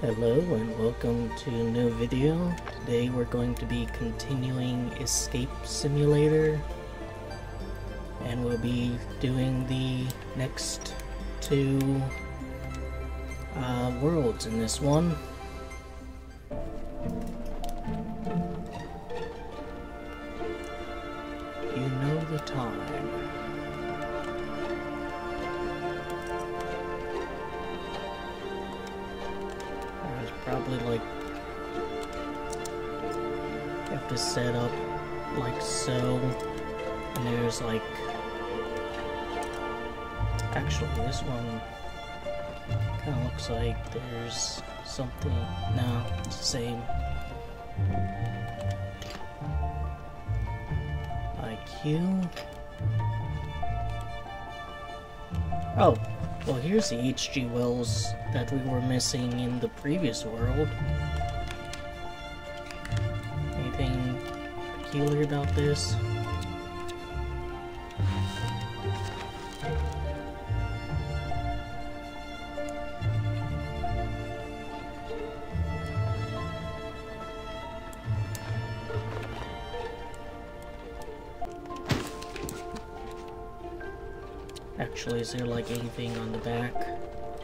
Hello and welcome to a new video. Today we're going to be continuing Escape Simulator and we'll be doing the next two uh, worlds in this one. There's like actually this one kind of looks like there's something no it's the same. IQ oh well here's the H.G. Wells that we were missing in the previous world. Anything peculiar about this is there like anything on the back?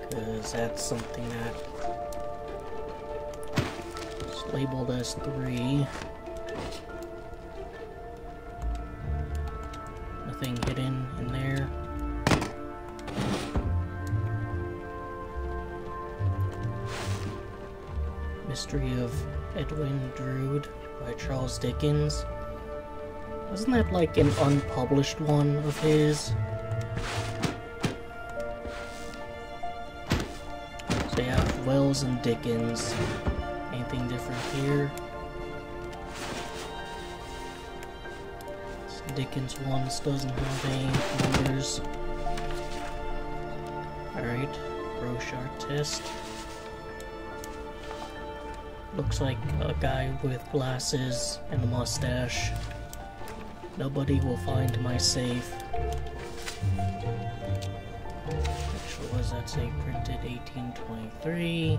Because that's something that is labeled as three. Nothing hidden in there. Mystery of Edwin Drood by Charles Dickens. Wasn't that like an unpublished one of his? And Dickens. Anything different here? Dickens ones doesn't have any numbers. Alright, Rorschach test. Looks like a guy with glasses and a mustache. Nobody will find my safe. Say? Printed 1823.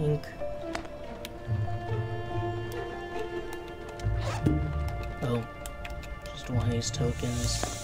Ink. Oh, just one of these tokens.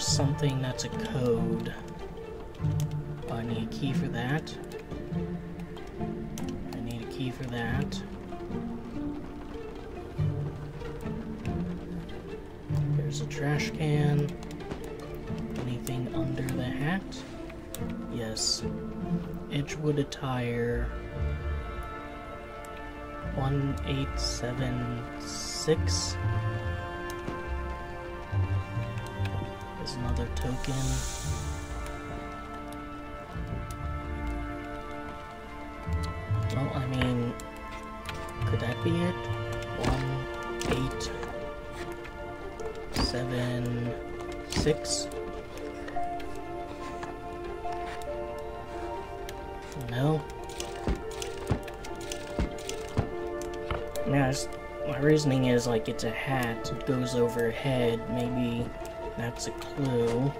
For something that's a code. I need a key for that. I need a key for that. There's a trash can. Anything under the hat? Yes. Edgewood attire. 1876. Another token. Well, I mean, could that be it? One, eight, seven, six. No. Now, my reasoning is like it's a hat, it goes over a head. Maybe that's a clue.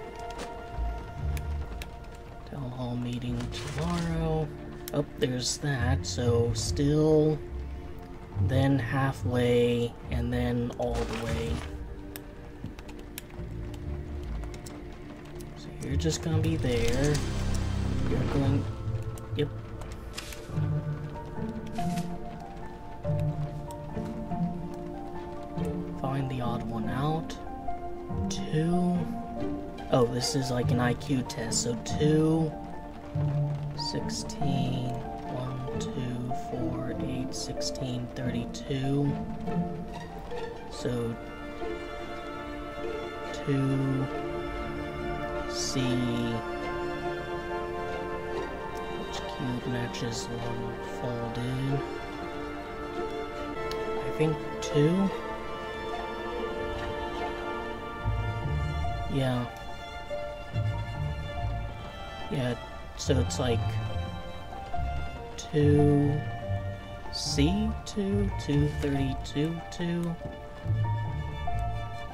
Town hall meeting tomorrow. Oh, there's that. So still, then halfway, and then all the way. So you're just gonna be there. You're going. This is like an IQ test. So two. 16. 1, 2, 4, 8, 16, 32. So two C which cube matches one folded. I think two. Yeah. Yeah, so it's like two C two, two thirty two two.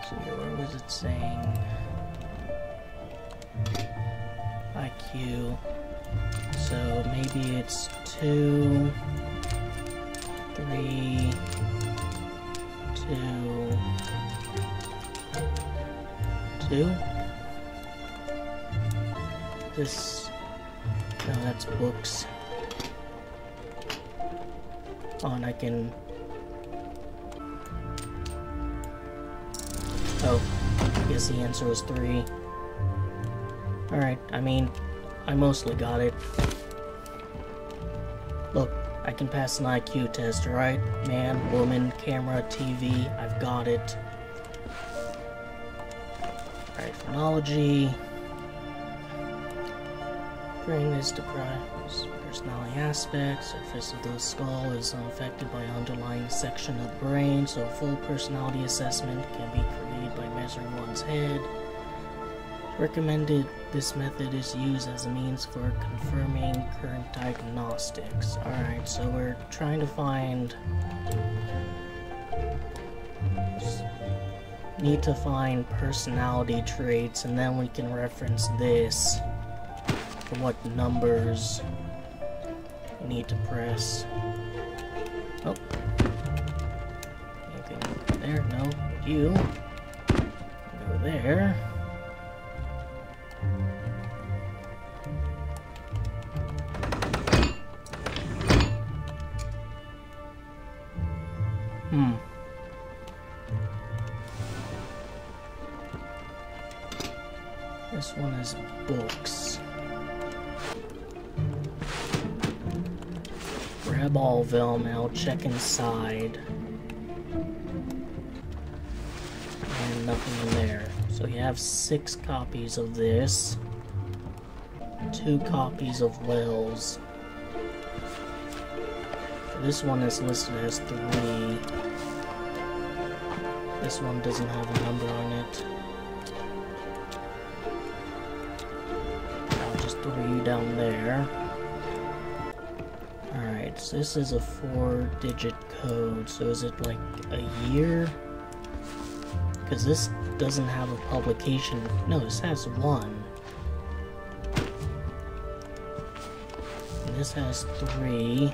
So where was it saying? IQ. So maybe it's two, three, two, two. This, no, that's books. Oh, and I can. Oh, I guess the answer was three. Alright, I mean, I mostly got it. Look, I can pass an IQ test, right? Man, woman, camera, TV, I've got it. Alright, phrenology. Bring this to personality aspects. Surface of the skull is unaffected by underlying section of the brain, so full personality assessment can be created by measuring one's head. Recommended this method is used as a means for confirming current diagnostics. Alright, so we're trying to find... Need to find personality traits and then we can reference this what numbers you need to press. Oh. Anything there? No. You. Go there. Hmm. This one is books. And I'll check inside. And nothing in there. So you have six copies of this. Two copies of Wells. This one is listed as three. This one doesn't have a number on it. I'll just throw you down there. This is a four digit code. So is it like a year? Because this doesn't have a publication. No, this has one. And this has three.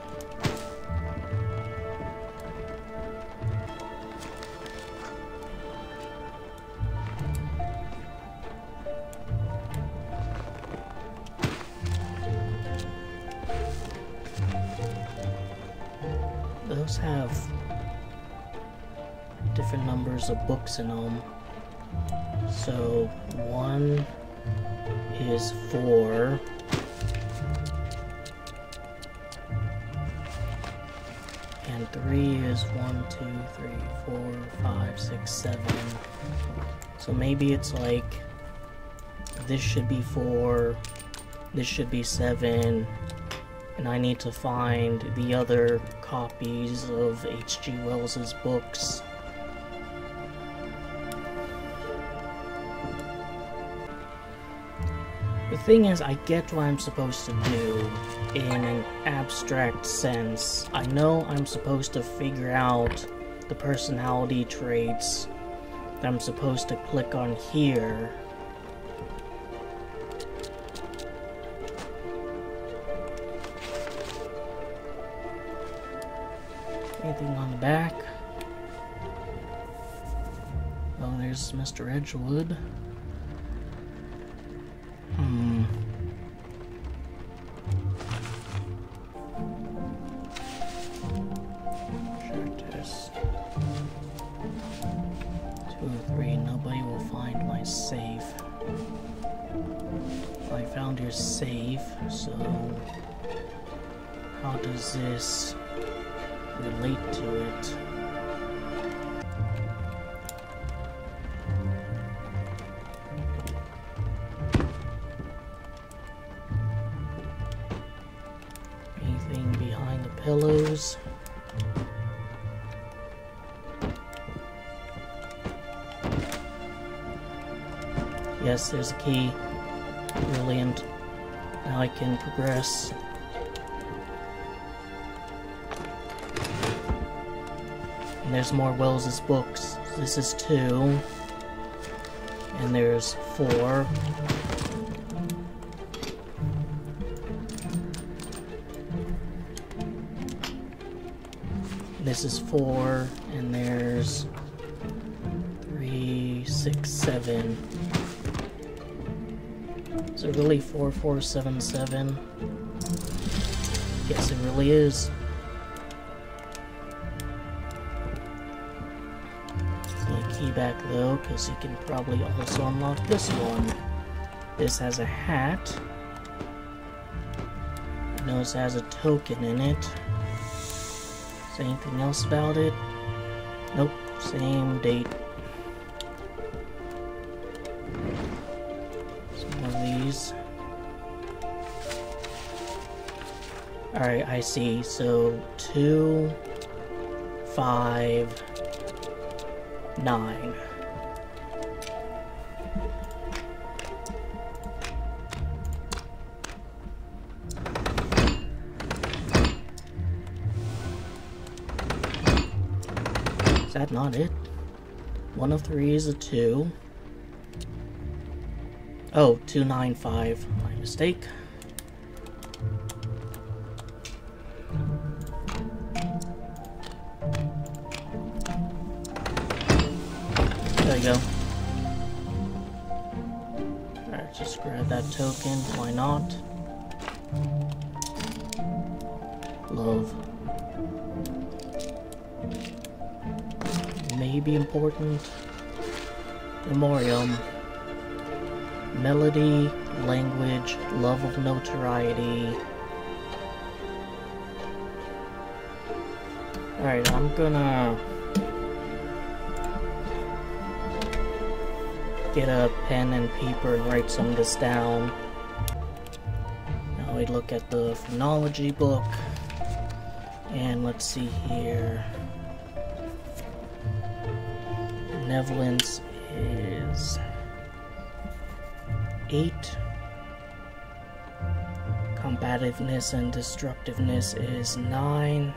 So one is four. And three is one, two, three, four, five, six, seven. So maybe it's like this should be four, this should be seven, and I need to find the other copies of H.G. Wells's books. Thing is, I get what I'm supposed to do in an abstract sense. I know I'm supposed to figure out the personality traits that I'm supposed to click on here. Anything on the back? Oh, there's Mr. Edgewood. I can progress. And there's more Wells's books. This is two. And there's four. This is four, and there's three, six, seven. Is it really 4477? Yes, it really is. Key back though, because you can probably also unlock this one. This has a hat. Know it has a token in it. Is anything else about it? Nope, same date. Alright, I see. So, two, five, nine. Is that not it? One of three is a two. Oh, 295. My mistake. Token. Why not? Love. May be important. Memoriam. Melody, language, love of notoriety. Alright, I'm gonna get a pen and paper and write some of this down. Now we look at the phrenology book. And let's see here. Benevolence is eight. Combativeness and destructiveness is nine.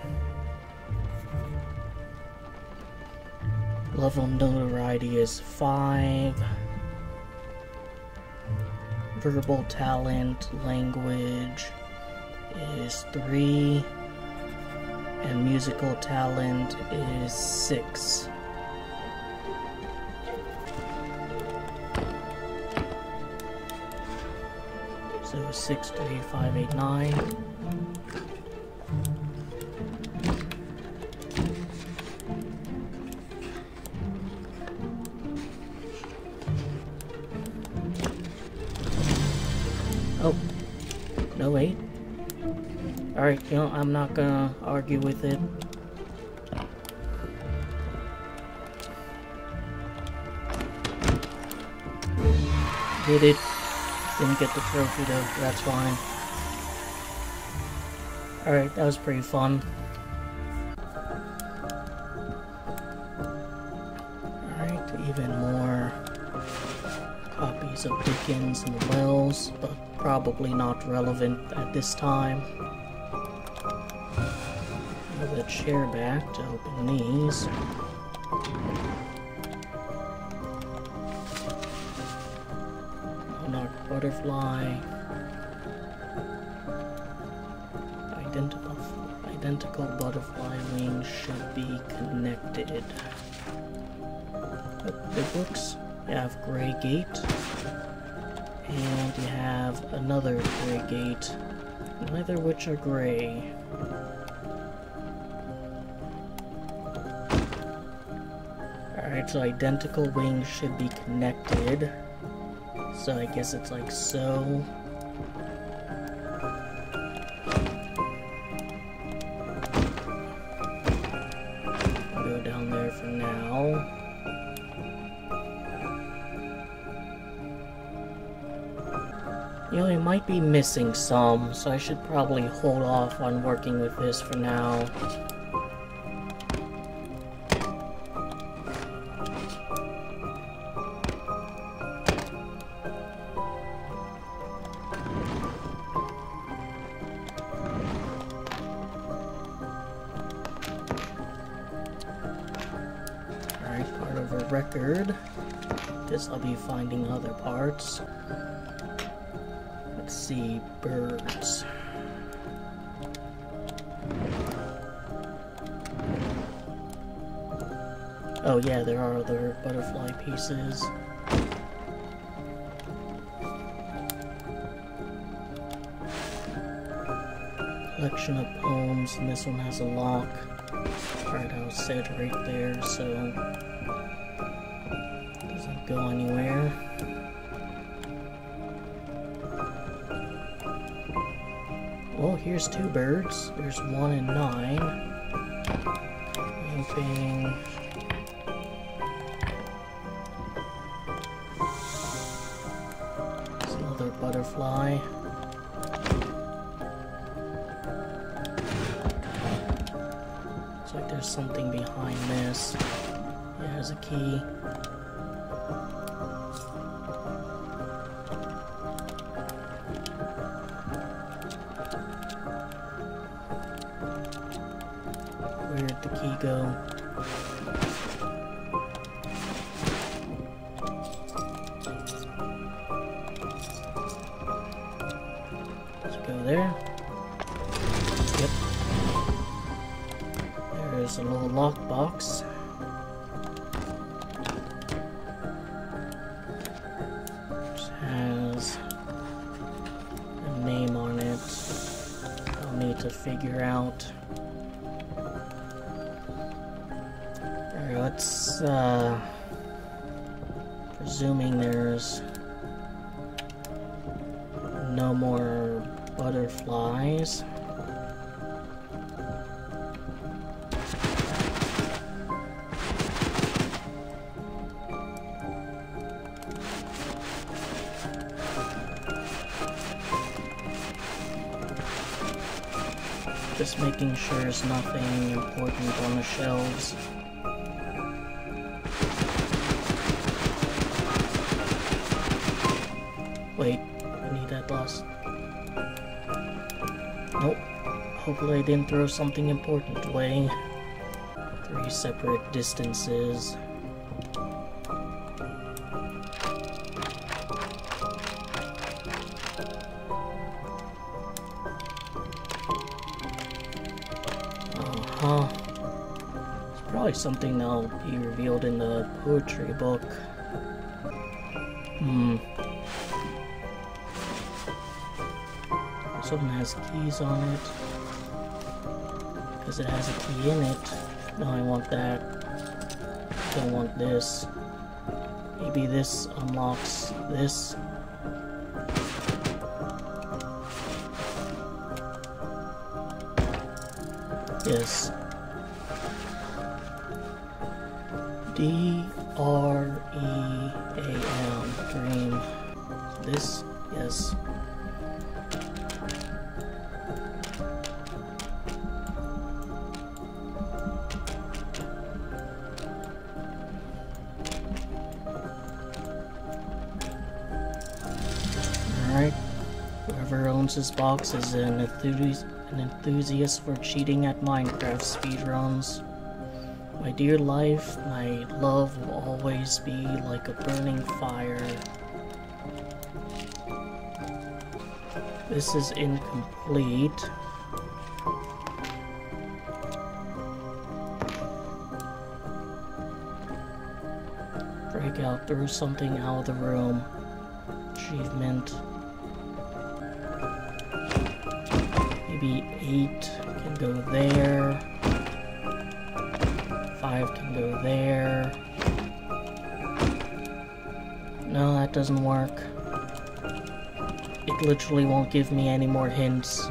Level notoriety is five. Verbal talent, language is three. And musical talent is six. So six, three, five, eight, nine. You know, I'm not gonna argue with it. Did it. Didn't get the trophy though, that's fine. Alright, that was pretty fun. Alright, even more copies of Dickens and Wells, but probably not relevant at this time. Chair back to open these. Monarch butterfly. Identical, identical butterfly wings should be connected. The books, you have Grey Gate, and you have another Grey Gate, neither which are gray. Alright, so identical wings should be connected. So I guess it's like so. I'll go down there for now. You know, it might be missing some, so I should probably hold off on working with this for now. See, birds. Oh yeah, there are other butterfly pieces. Collection of poems, and this one has a lock. Alright, I said right there, so doesn't go anywhere. Here's two birds. There's one and nine. Hoping. There's another butterfly. It go there? Yep. There's a little lockbox. Which has a name on it. I'll need to figure out. Presuming there's no more butterflies. Just making sure there's nothing important on the shelves. Hopefully I didn't throw something important away. Three separate distances. Uh-huh. It's probably something that'll be revealed in the poetry book. Hmm. Something has keys on it. Because it has a key in it. No, I want that. Don't want this. Maybe this unlocks this. Yes. D R E A M. Dream. This? Box is an, an enthusiast for cheating at Minecraft speedruns. My dear life, my love will always be like a burning fire. This is incomplete. Break out, throw something out of the room. Achievement. Maybe 8 can go there. 5 can go there. No, that doesn't work. It literally won't give me any more hints.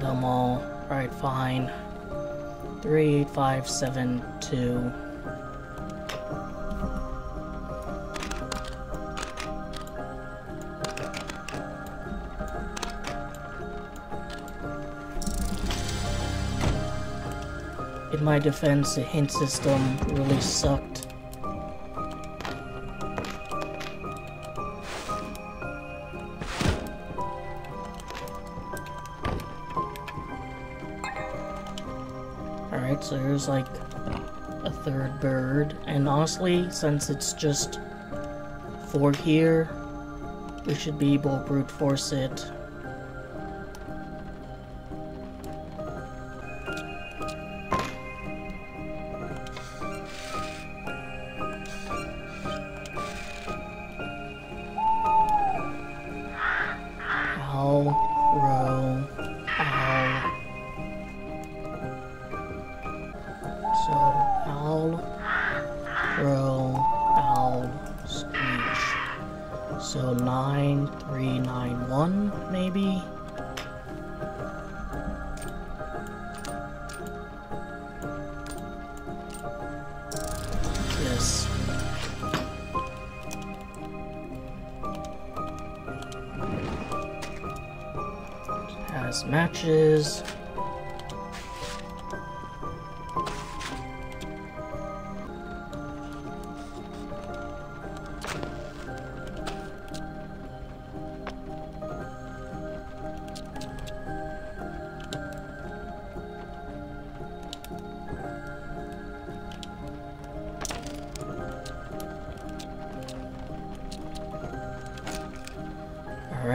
Them all. Alright, fine. 3, 8, 5, 7, my defense, the hint system really sucked. Alright, so there's like a third bird, and honestly, since it's just four here, we should be able to brute force it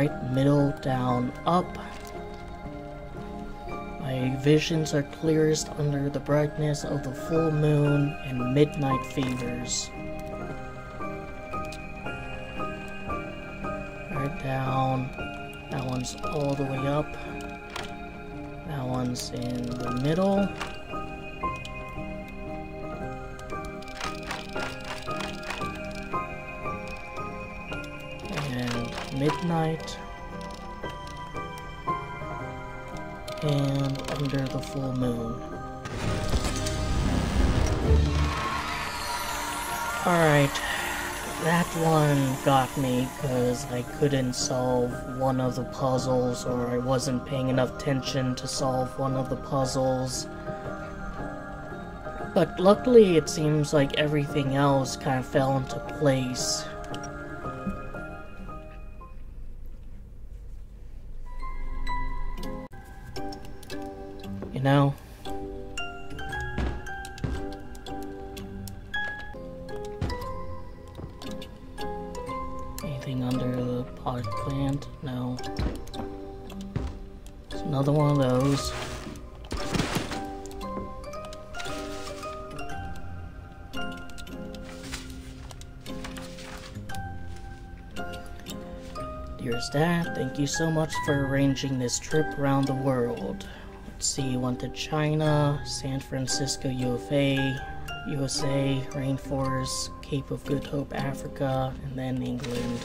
Alright, middle, down, up My visions are clearest under the brightness of the full moon and midnight fevers. Right down. That one's all the way up. That one's in the middle. Midnight. and under the full moon. Alright, that one got me because I couldn't solve one of the puzzles or I wasn't paying enough attention to solve one of the puzzles. But luckily it seems like everything else kind of fell into place. You so much for arranging this trip around the world. Let's see, you went to China, San Francisco, UFA, USA, Rainforest, Cape of Good Hope, Africa, and then England.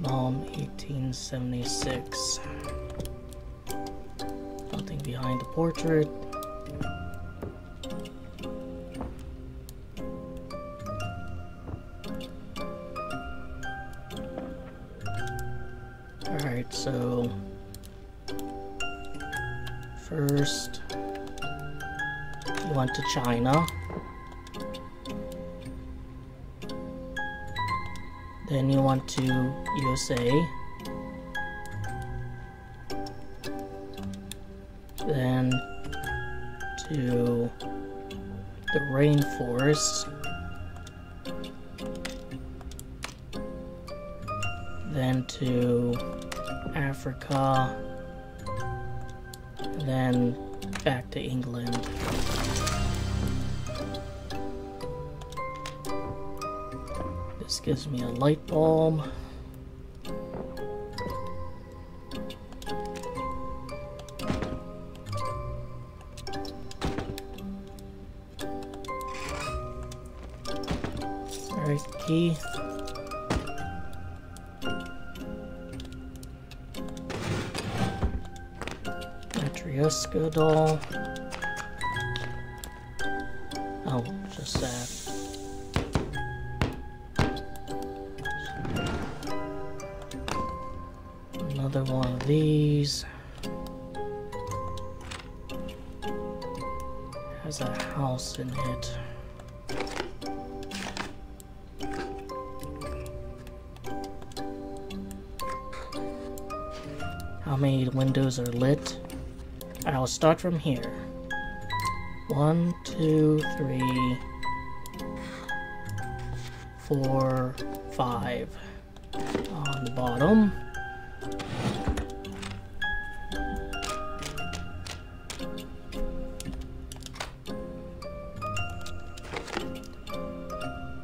Mom, 1876. Nothing behind the portrait. To USA. Then to the rainforest. Then to Africa, gives me a light bulb. How many windows are lit? I'll start from here. One, two, three, four, five. On the bottom.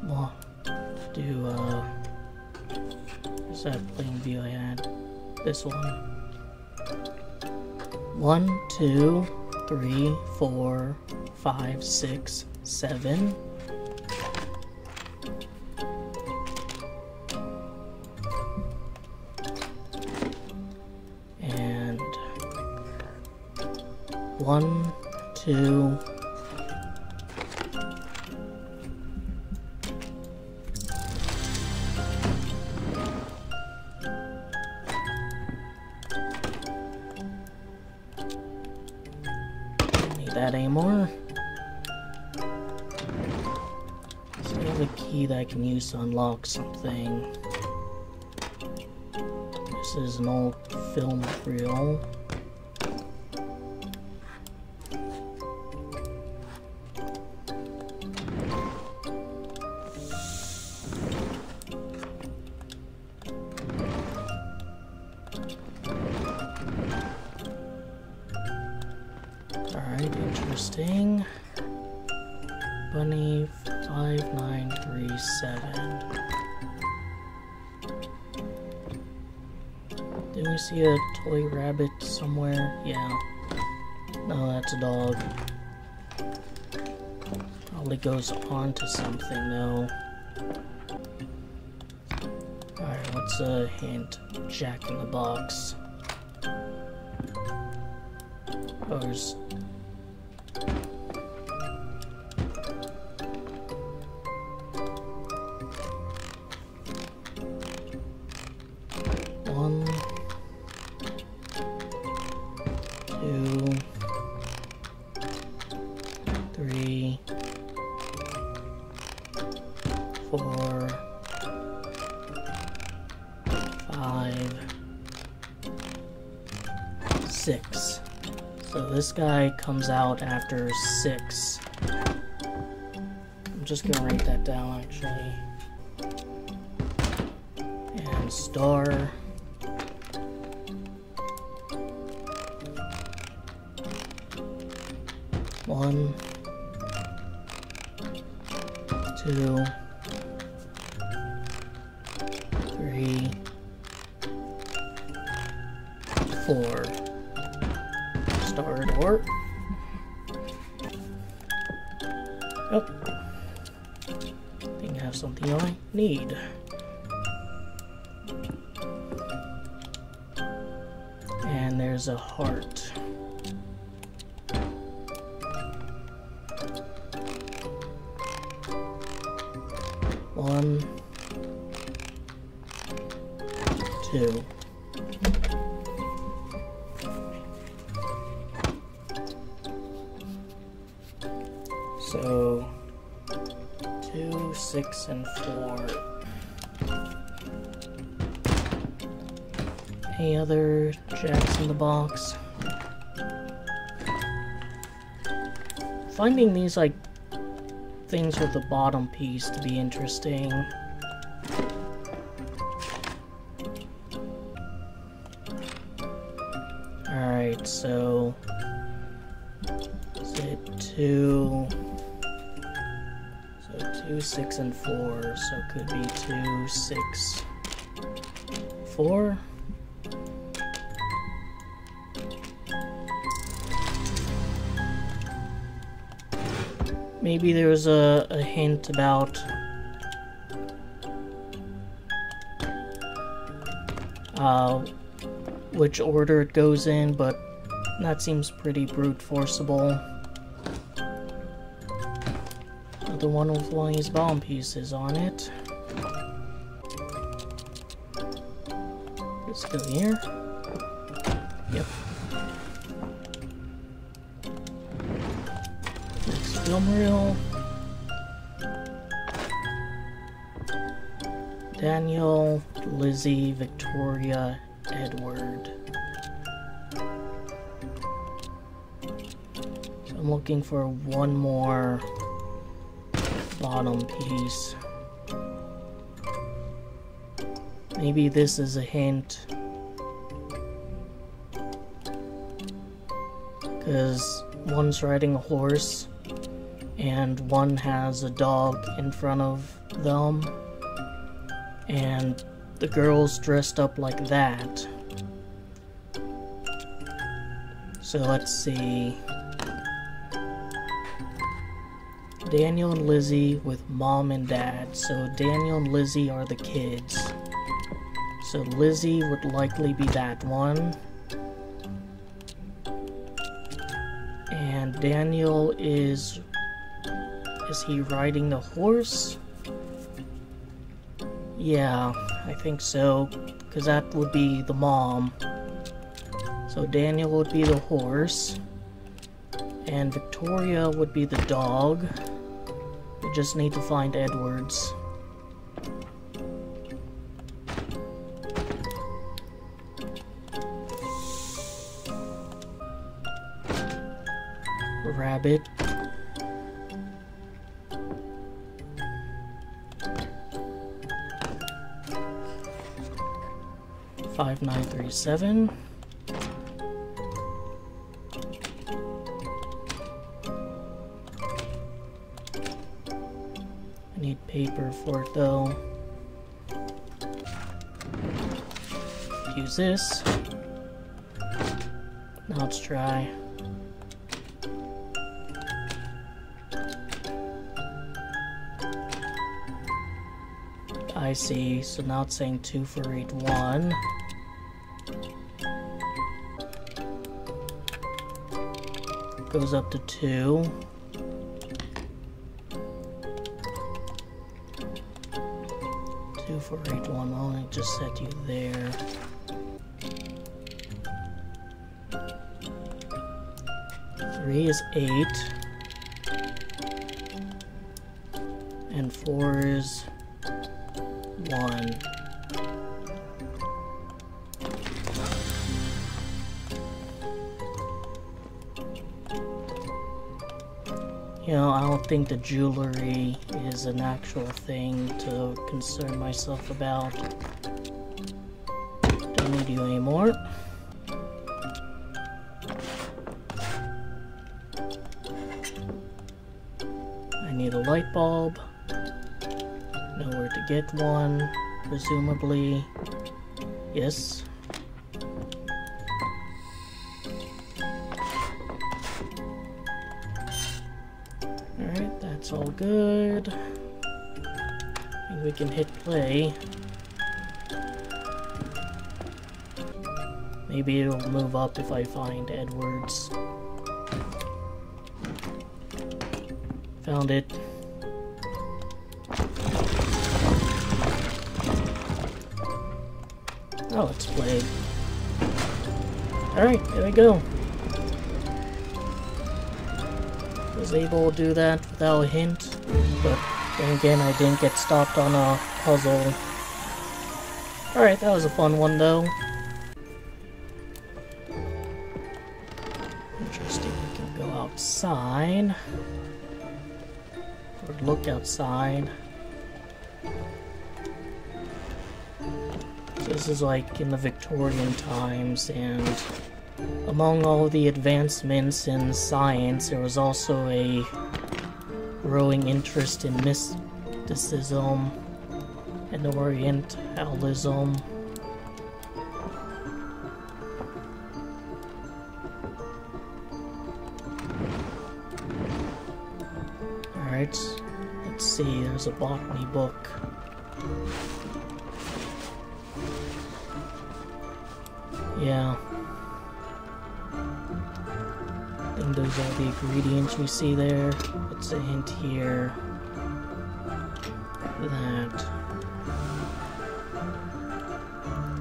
Well, do, uh, is that plain view I had? This one. One, two, three, four, five, six, seven. And one, two, something. This is an old film reel. Goes on to something though. Alright, what's a hint? Jack in the box. Comes out after six. I'm just gonna write that down actually. So, two, six, and four. Any other jacks in the box? Finding these, like, things with the bottom piece to be interesting. And four, so it could be two, six, four? Maybe there was a, a hint about uh, which order it goes in, but that seems pretty brute forcible. The one with of these bomb pieces on it. Let's go here. Yep. Next film reel. Daniel, Lizzie, Victoria, Edward. I'm looking for one more bottom piece. Maybe this is a hint. Because one's riding a horse and one has a dog in front of them and the girl's dressed up like that. So let's see. Daniel and Lizzie with mom and dad. So Daniel and Lizzie are the kids. So Lizzie would likely be that one. And Daniel is... Is he riding the horse? Yeah, I think so, because that would be the mom. So Daniel would be the horse, and Victoria would be the dog. Just need to find Edwards. Rabbit. 5937. I for it though. Use this. Now let's try. I see, so now it's saying two for each one. goes up to two. Two, four, eight, one. I'll only just set you there. Three is eight. And four is one. You know, I don't think the jewelry is an actual thing to concern myself about. Don't need you anymore. I need a light bulb. Know where to get one, presumably. Yes. Good. We can hit play. Maybe it'll move up if I find Edwards. Found it. Oh, it's played. Alright, there we go. was able to do that without a hint, then again I didn't get stopped on a puzzle. Alright, that was a fun one though. Interesting, we can go outside. Or look outside. This is like in the Victorian times and among all the advancements in science, there was also a growing interest in mysticism and Orientalism. Alright, let's see, there's a botany book. We see there. What's a hint here? That.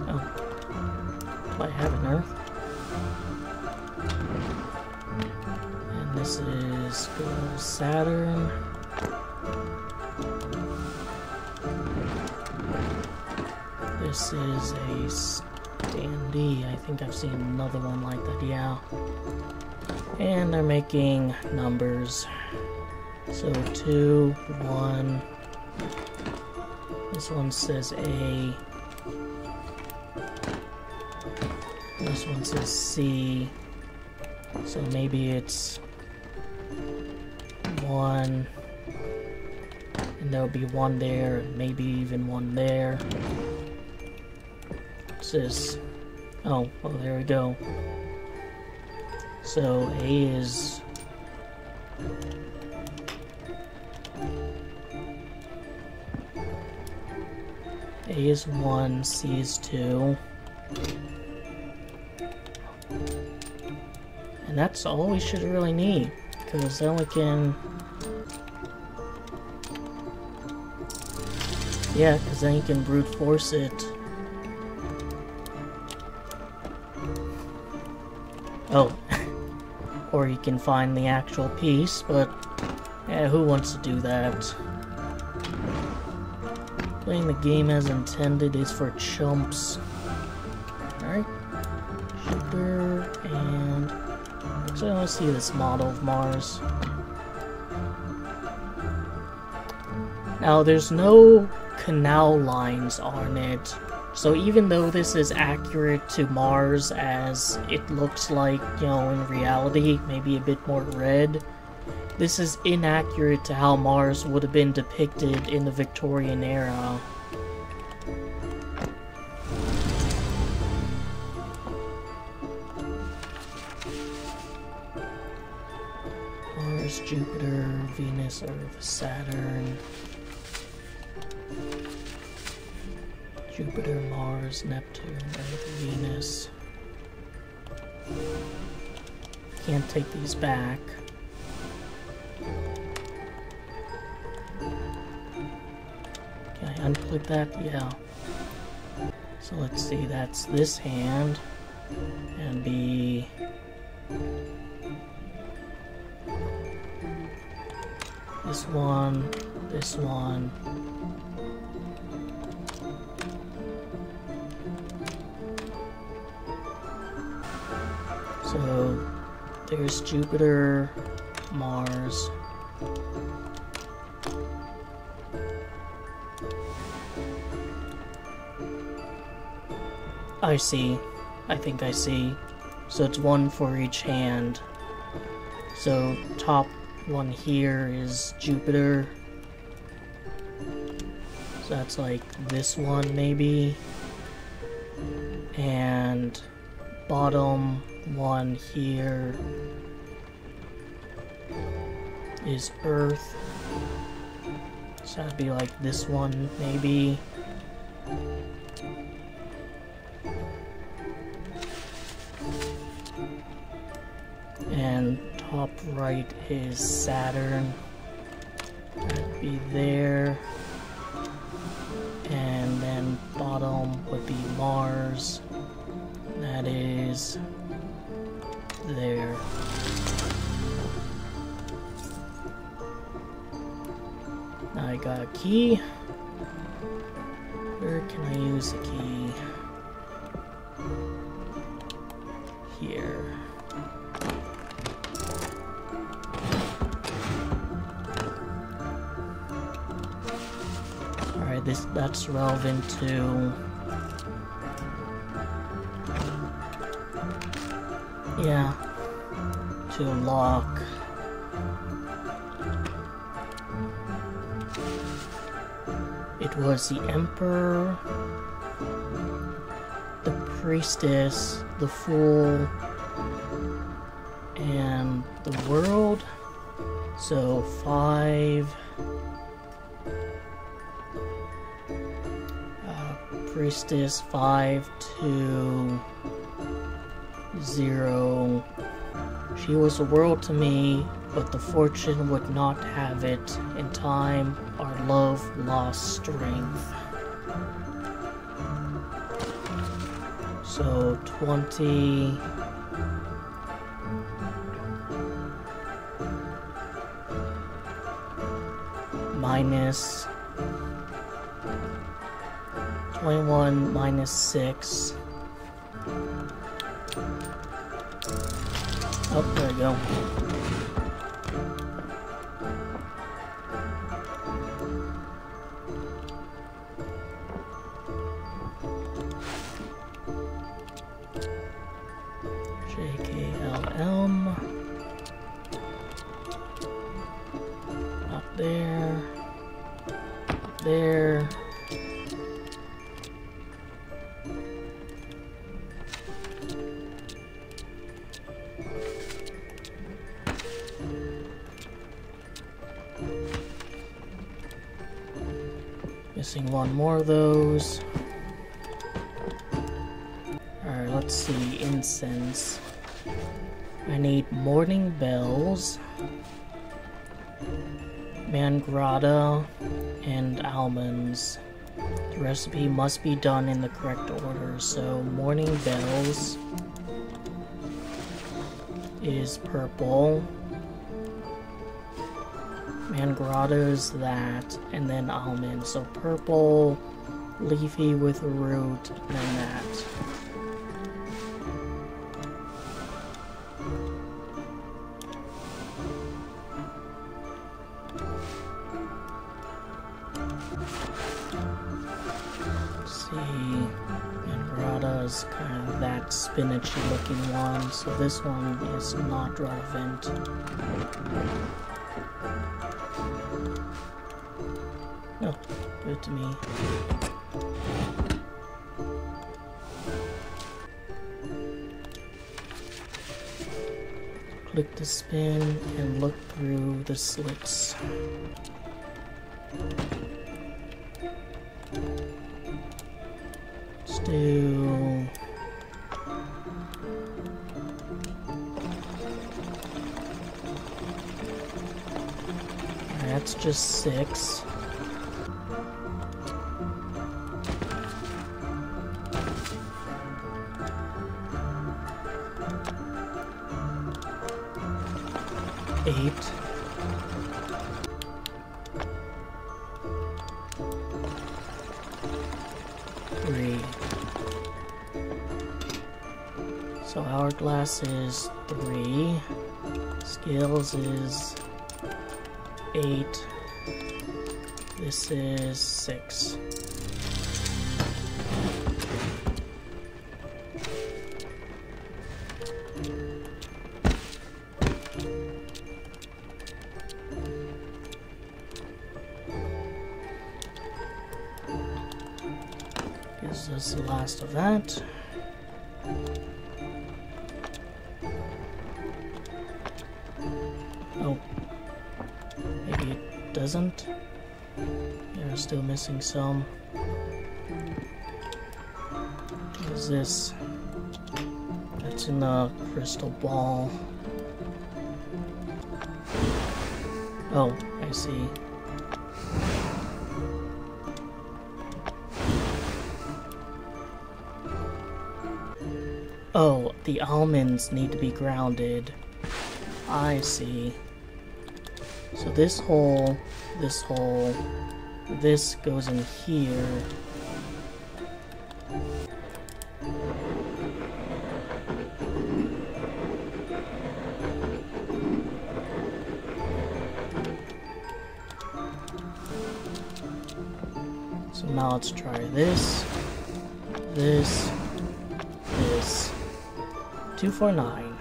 Oh. I have an earth. And this is Saturn. This is a standee. I think I've seen another one like that, yeah. And they're making numbers. So two, one. This one says A. This one says C. So maybe it's one. And there'll be one there, maybe even one there. What's this? Oh, oh, there we go. So A is A is 1, C is 2. And that's all we should really need, because then we can... Yeah, because then you can brute force it. Oh. Or you can find the actual piece, but... Yeah, who wants to do that? Playing the game as intended is for chumps. Alright. Sugar and... So let's see this model of Mars. Now there's no canal lines on it. So even though this is accurate to Mars as it looks like, you know, in reality, maybe a bit more red, this is inaccurate to how Mars would have been depicted in the Victorian era. Mars, Jupiter, Venus, Earth, Saturn. Jupiter, Mars, Neptune, Earth, Venus. Can't take these back. Can I unclick that? Yeah. So let's see, that's this hand. And be... This one, this one. There's Jupiter, Mars, I see. I think I see. So it's one for each hand. So top one here is Jupiter. So that's like this one maybe. And bottom one here is Earth. So that'd be like this one maybe. And top right is Saturn. That'd be there. And then bottom would be Mars. That is got a key. Where can I use the key? Here. Alright, this that's relevant to yeah to lock was the emperor the priestess the fool and the world so five uh, Priestess 5 to 0. She was the world to me, but the fortune would not have it. In time, our love lost strength. So 20. Minus 21 minus 6. Oh, recipe must be done in the correct order, so morning bells is purple. Mangrata is that, and then almond. So purple, leafy with root, and then that. Spinachy looking one, so this one is not relevant. Oh, good to me. Click to spin and look through the slits. Let's do... That's just six. Eight. Three. So hourglass is three. Skills is eight. This is six. Gives us the last of that. Oh. Doesn't. You're still missing some. What is this? That's in the crystal ball. Oh, I see. Oh, the almonds need to be grounded. I see. So this hole, this hole, this goes in here. So now let's try this, this, this. Two four nine.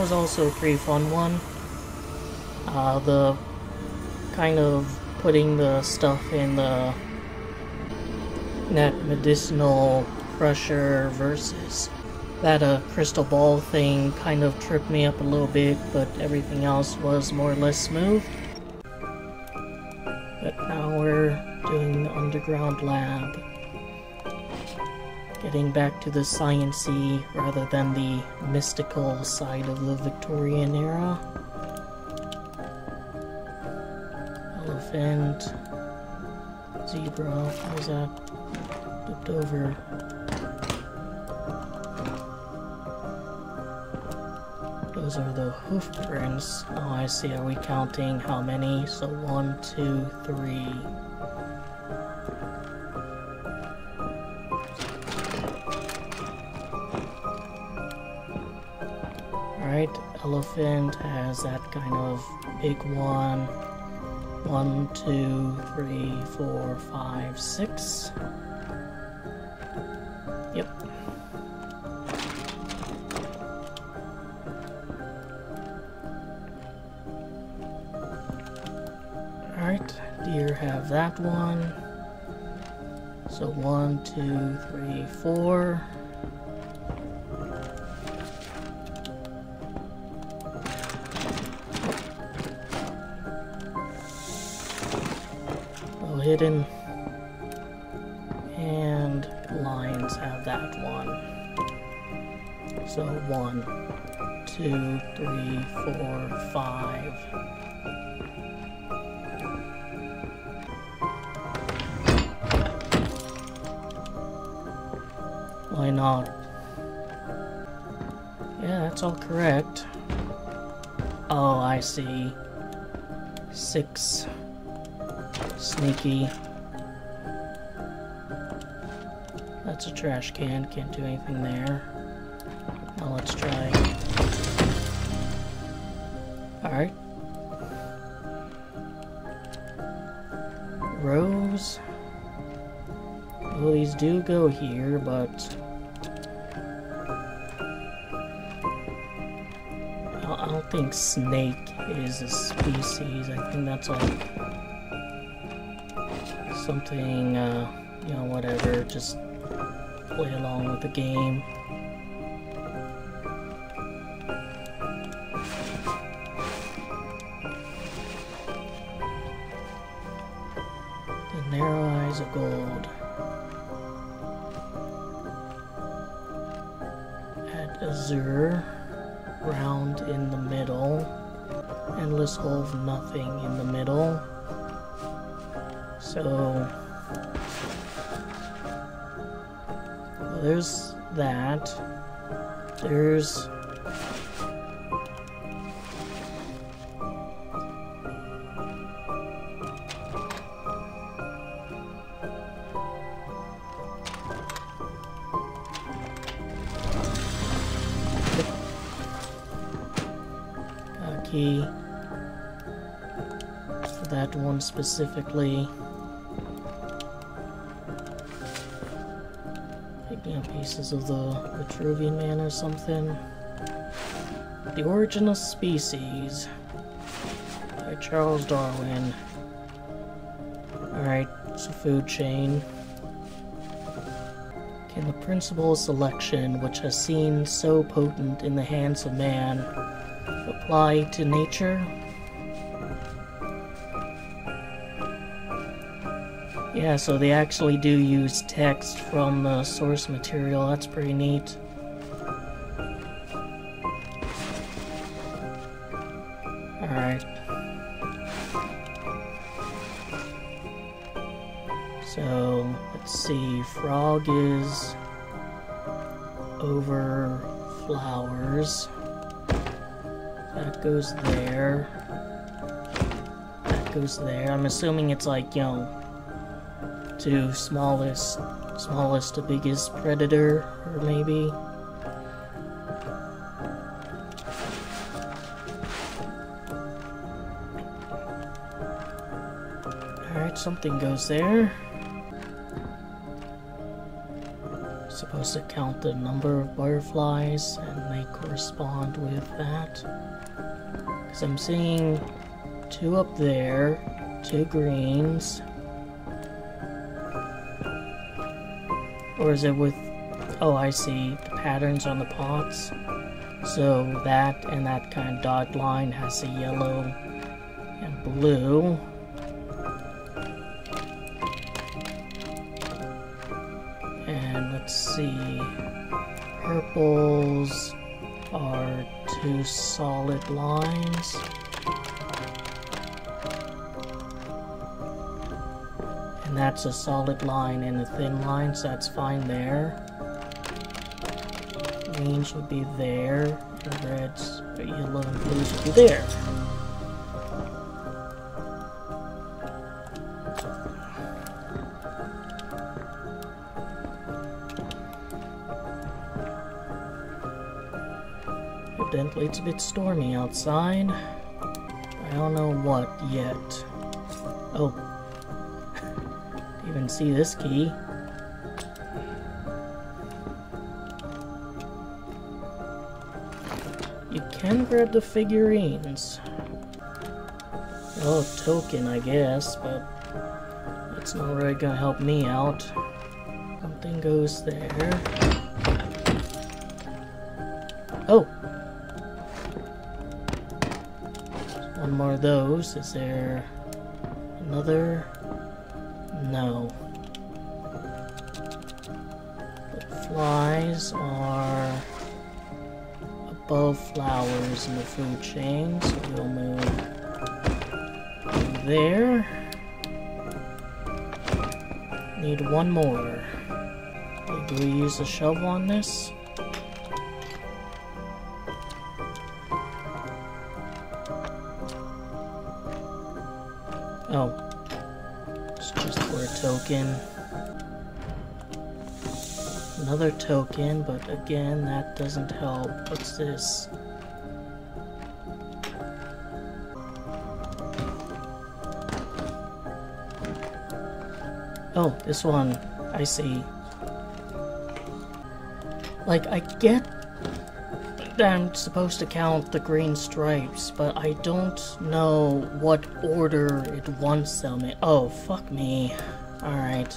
Was also a pretty fun one. Uh, the kind of putting the stuff in the net medicinal crusher versus that uh, crystal ball thing kind of tripped me up a little bit, but everything else was more or less smooth. But now we're doing the underground lab. Back to the sciency rather than the mystical side of the Victorian era. Elephant. Zebra. Was that? Flipped over. Those are the hoof prints. Oh, I see. Are we counting how many? So one, two, three. Elephant has that kind of big one. One, two, three, four, five, six. Yep. Alright, deer have that one. So one, two, three, four. That's all correct. Oh, I see. Six. Sneaky. That's a trash can, can't do anything there. Now let's try. Alright. Rose. Well, these do go here, but... think snake is a species. I think that's like something, uh, you know, whatever. Just play along with the game. Nothing in the middle. So specifically. Picking up pieces of the Vitruvian Man or something. The Origin of Species by Charles Darwin. Alright, it's a food chain. Can the principle of selection, which has seemed so potent in the hands of man, apply to nature? Yeah, so they actually do use text from the source material. That's pretty neat. Alright. So, let's see. Frog is over flowers. That goes there. That goes there. I'm assuming it's like, you know, to smallest, smallest to biggest predator, or maybe. Alright, something goes there. Supposed to count the number of butterflies, and they correspond with that. Because I'm seeing two up there, two greens, Or is it with... Oh, I see. The patterns on the pots. So that and that kind of dot line has a yellow and blue. And let's see. Purples are two solid lines. That's a solid line and a thin line, so that's fine there. Greens would be there, and reds, yellow, and blues would be there. Evidently it's a bit stormy outside. I don't know what yet. Oh, even see this key. You can grab the figurines. Oh, token, I guess, but that's not really gonna help me out. Something goes there. Oh! One more of those. Is there another? No. Are above flowers in the food chain, so we'll move there. Need one more. Do we use a shovel on this? Token, but again, that doesn't help. What's this? Oh, this one. I see. Like, I get that I'm supposed to count the green stripes, but I don't know what order it wants them in. Oh, fuck me. Alright.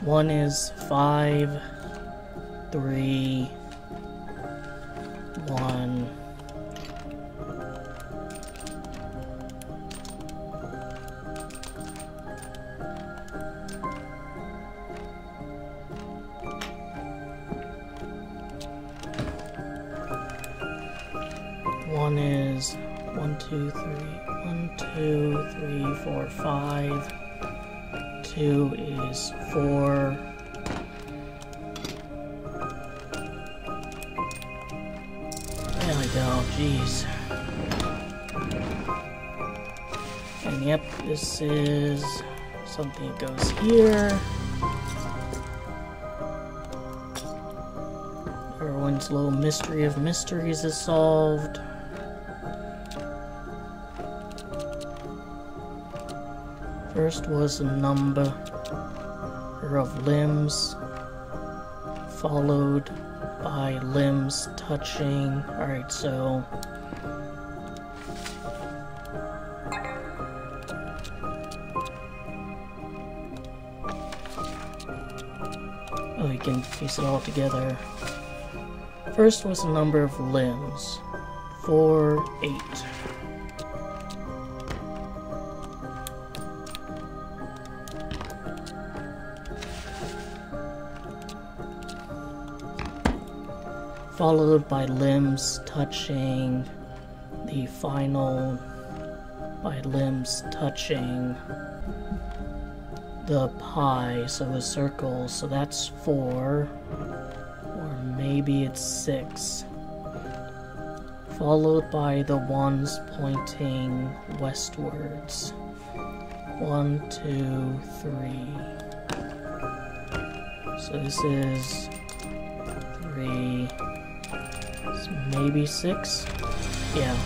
One is five, three, one. One is one, two, three, one, two, three, four, five two is four. Jeez. And yep, this is something that goes here. Everyone's little mystery of mysteries is solved. First was a number of limbs, followed by limbs touching. Alright, so. Oh, you can piece it all together. First was the number of limbs. Four, eight. Followed by limbs touching the final by limbs touching the pie, so a circle, so that's four, or maybe it's six. Followed by the ones pointing westwards. One, two, three. So this is maybe six? Yeah.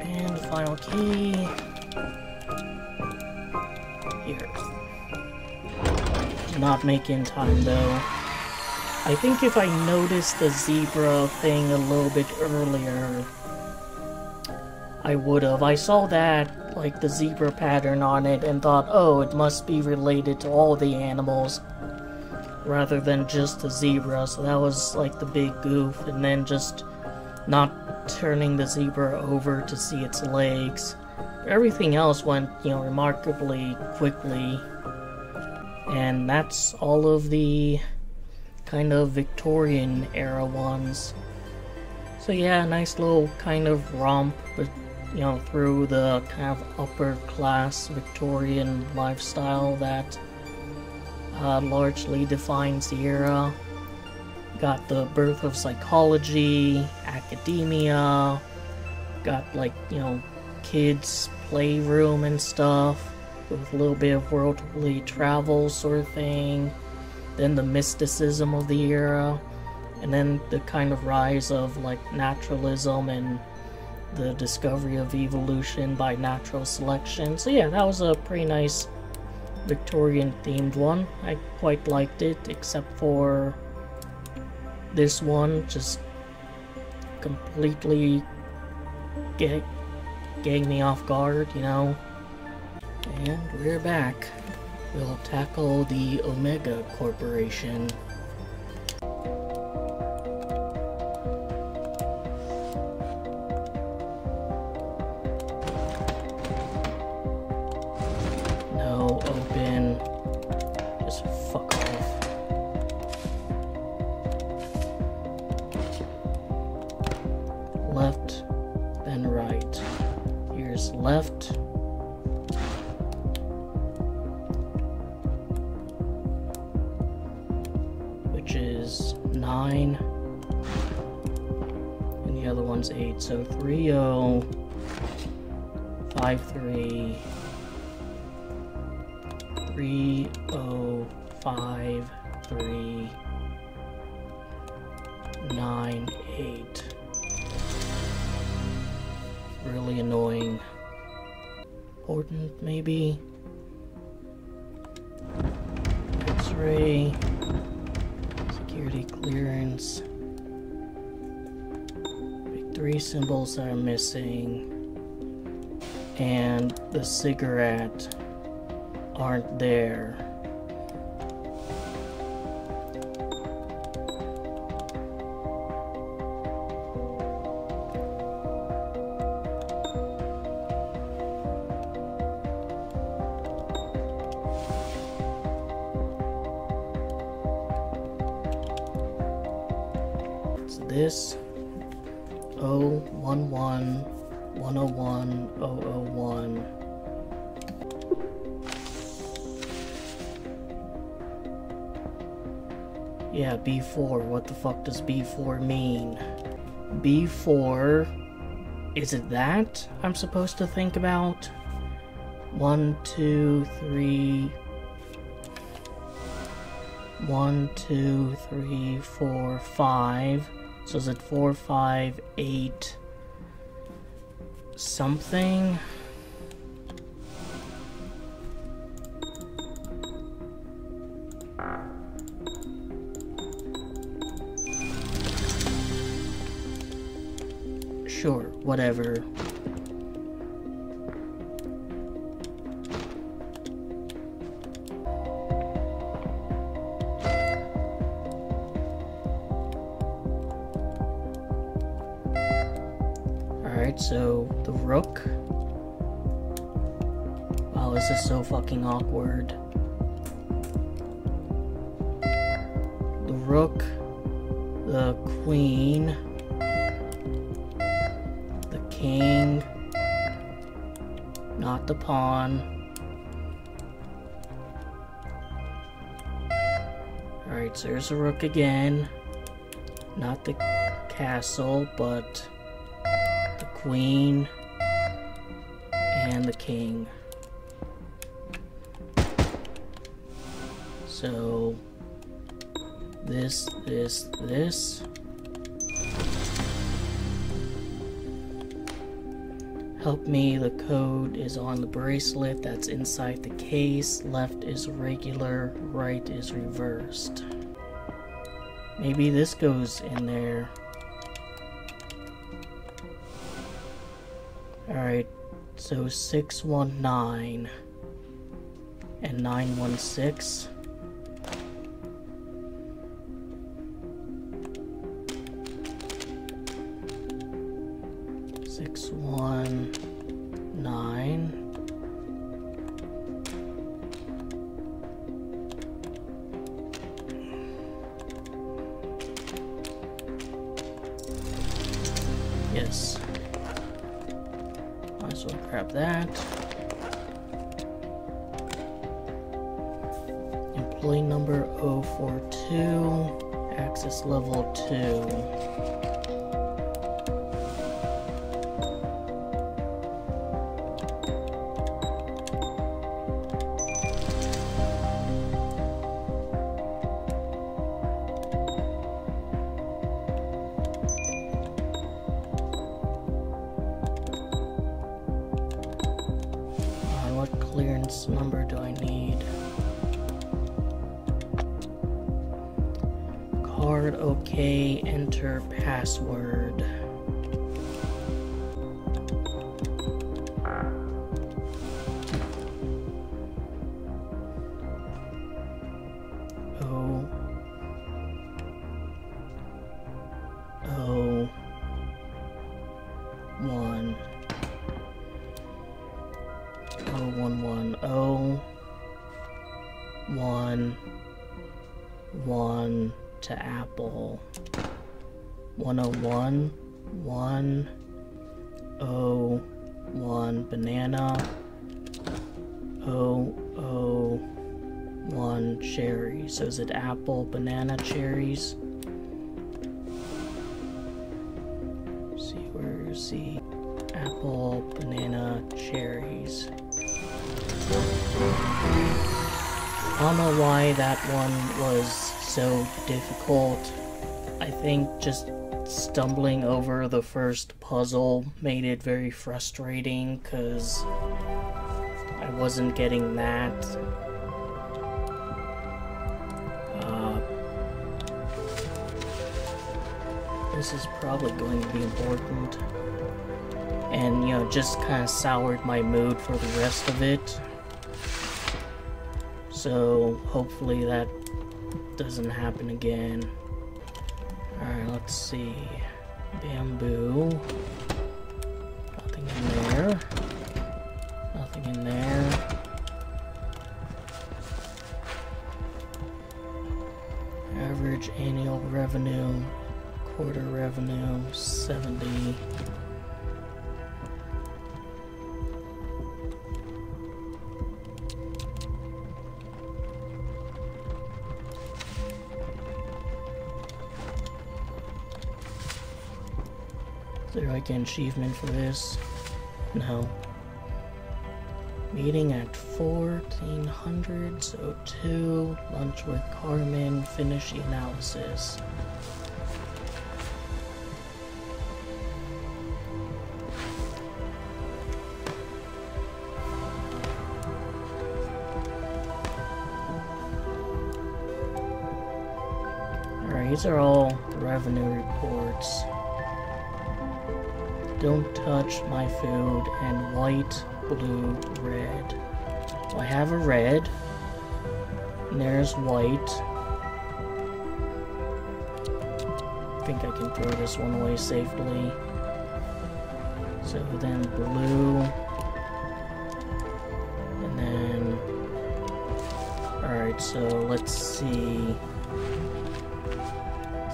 And the final key. Here. Did Not making time though. I think if I noticed the zebra thing a little bit earlier, I would have. I saw that, like, the zebra pattern on it and thought, oh, it must be related to all the animals rather than just the zebra, so that was, like, the big goof, and then just not turning the zebra over to see its legs. Everything else went, you know, remarkably quickly, and that's all of the kind of Victorian era ones. So yeah, nice little kind of romp, but you know, through the kind of upper class Victorian lifestyle that uh, largely defines the era. Got the birth of psychology, academia, got like, you know, kids' playroom and stuff, with a little bit of worldly travel sort of thing then the mysticism of the era, and then the kind of rise of like naturalism and the discovery of evolution by natural selection. So yeah, that was a pretty nice Victorian themed one. I quite liked it, except for this one just completely get getting me off guard, you know. And we're back we'll tackle the Omega Corporation. 8, so 3 0 5 3 are missing and the cigarette aren't there. B4. What the fuck does B4 mean? B4... Is it that I'm supposed to think about? One, two, three... One, two, three, four, five... So is it four, five, eight, something? Whatever. There's a rook again. Not the castle, but the queen and the king. So, this, this, this. Help me, the code is on the bracelet that's inside the case. Left is regular, right is reversed. Maybe this goes in there. Alright, so 619 and 916. Six one nine that. Employee number 042, access level 2. So difficult. I think just stumbling over the first puzzle made it very frustrating because I wasn't getting that. Uh, this is probably going to be important. And, you know, just kind of soured my mood for the rest of it. So, hopefully that doesn't happen again. Alright, let's see. Bamboo. Nothing in there. Nothing in there. Average annual revenue, quarter revenue, 70. There like an achievement for this? No. Meeting at 1400, so 2. Lunch with Carmen, finish the analysis. Alright, these are all revenue reports. Don't touch my food and white, blue, red. So I have a red. And there's white. I think I can throw this one away safely. So then blue. And then Alright, so let's see.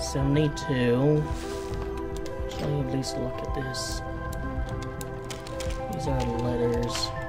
72. At least look at this? These are letters.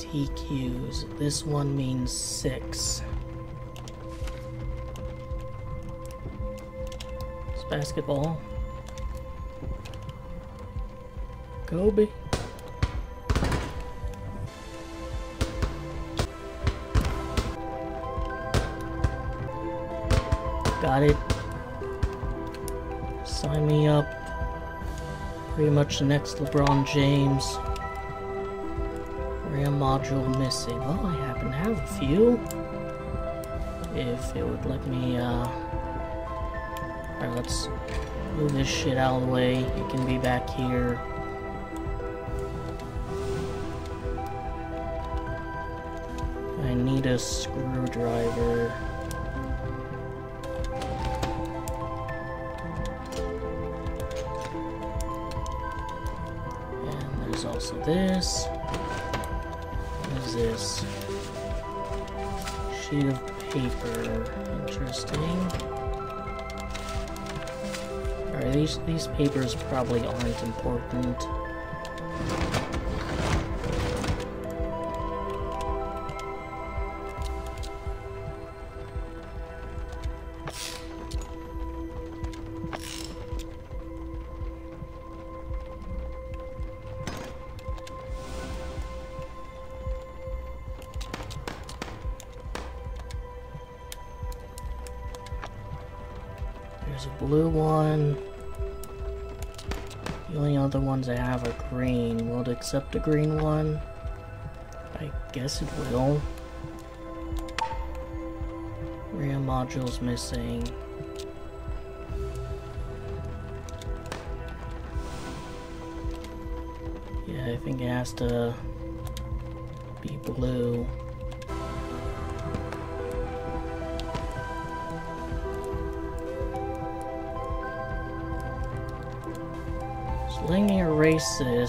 TQs. This one means six. It's basketball. Kobe. Got it. Sign me up. Pretty much the next LeBron James. Module missing. Well, I happen to have a few. If it would let me, uh... Alright, let's move this shit out of the way. It can be back here. Important. There's a blue one. Ones I have are green. Will it accept a green one? I guess it will. RAM module's missing. Yeah, I think it has to be blue.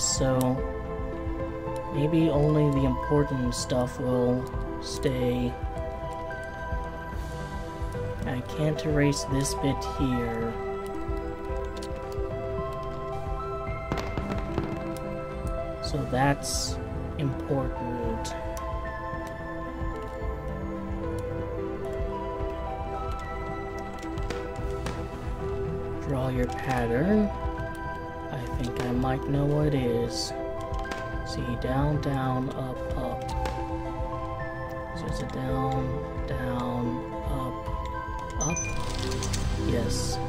So maybe only the important stuff will stay. I can't erase this bit here. So that's important. Draw your pattern. I think I might know what it is. See, down, down, up, up. So it's a down, down, up, up. Yes.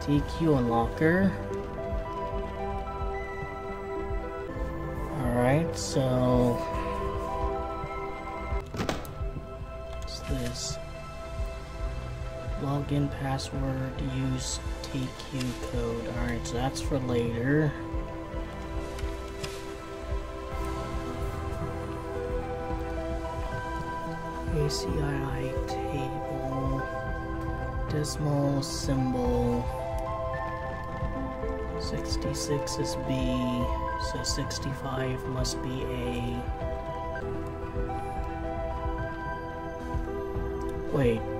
TQ unlocker. Alright, so... What's this? Login password, use TQ code. Alright, so that's for later. ASCII table, decimal symbol, 66 is B, so 65 must be A. Wait.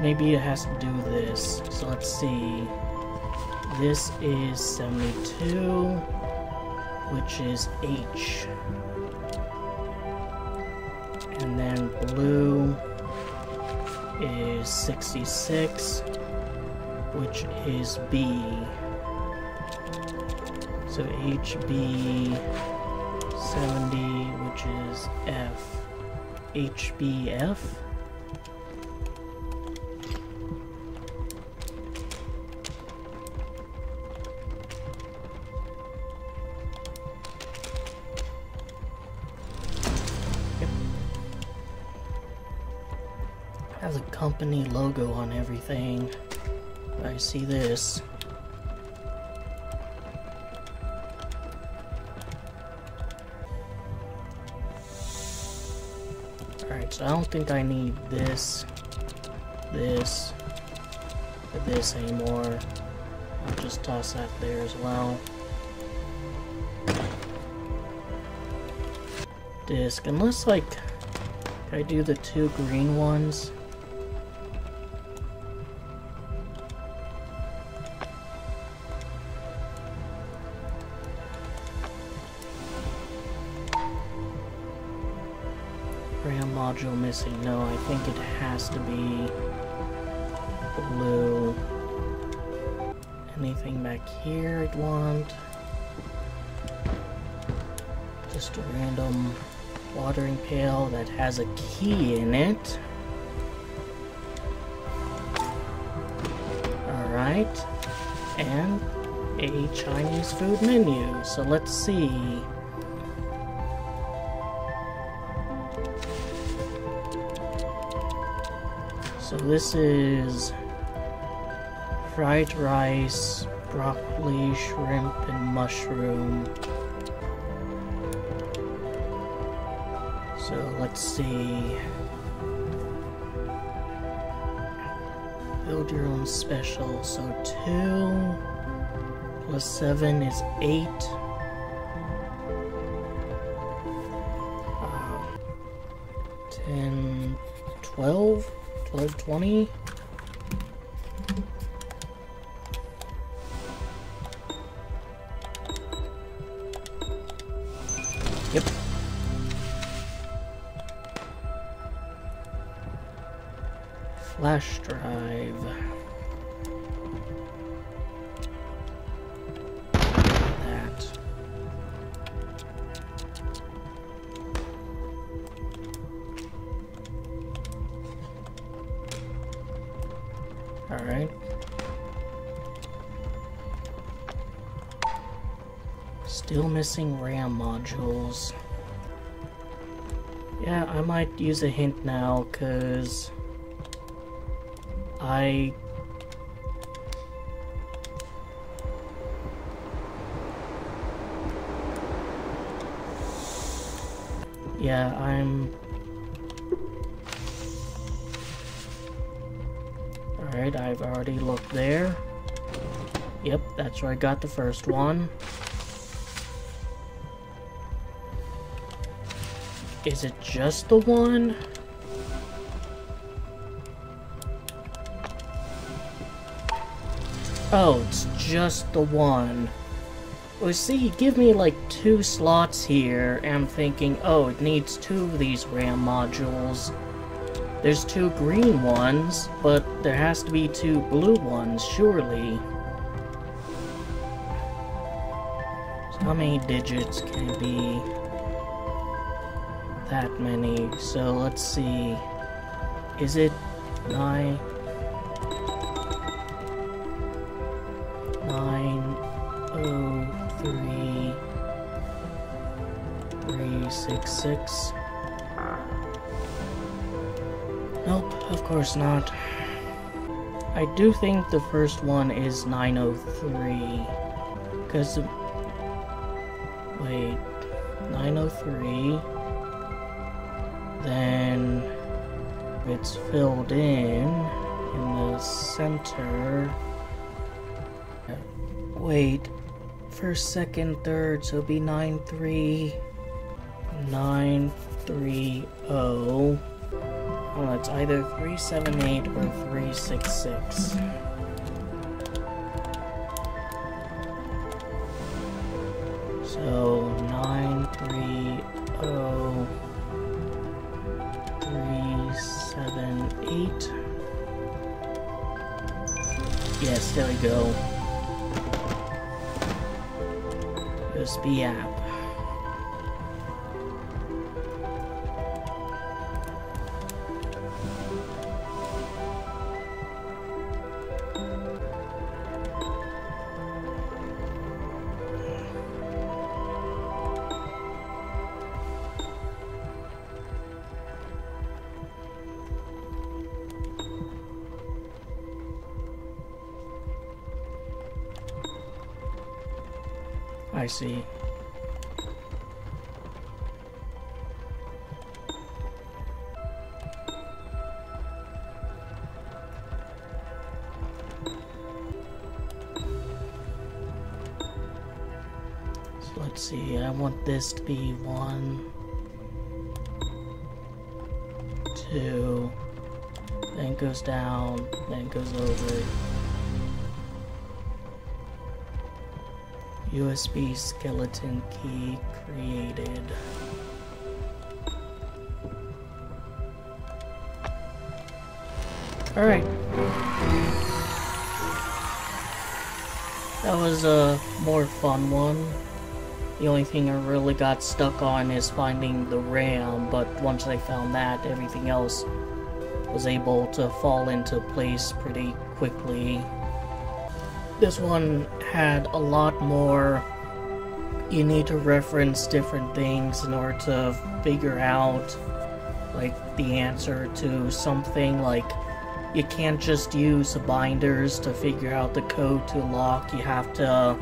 Maybe it has to do this. So let's see. This is 72, which is H. And then blue is 66, which is B. So So HB 70, which is F. HBF. See this. Alright, so I don't think I need this, this, this anymore. I'll just toss that there as well. Disc, unless like I do the two green ones. Missing. No, I think it has to be blue. Anything back here I'd want? Just a random watering pail that has a key in it. Alright. And a Chinese food menu. So let's see. this is fried rice, broccoli, shrimp, and mushroom. So let's see. Build your own special. So 2 plus 7 is 8. 12, might use a hint now, cause I Yeah, I'm Alright, I've already looked there. Yep, that's where I got the first one. Is it just the one? Oh, it's just the one. Well, see, give me like two slots here, and I'm thinking, oh, it needs two of these RAM modules. There's two green ones, but there has to be two blue ones, surely. So how many digits can it be? That many. So let's see. Is it nine? Nine oh three three six six. Nope, of course not. I do think the first one is 903. Because. Wait. 903. Then. It's filled in. In the center. Wait. First, second, third, so be 93. 930. Well, it's either 378 or 366. There we go. USB app. I see. So let's see, I want this to be one, two, then goes down, then goes over. USB skeleton key created. Alright. That was a more fun one. The only thing I really got stuck on is finding the RAM, but once I found that, everything else was able to fall into place pretty quickly. This one had a lot more. You need to reference different things in order to figure out, like, the answer to something. Like, you can't just use the binders to figure out the code to lock. You have to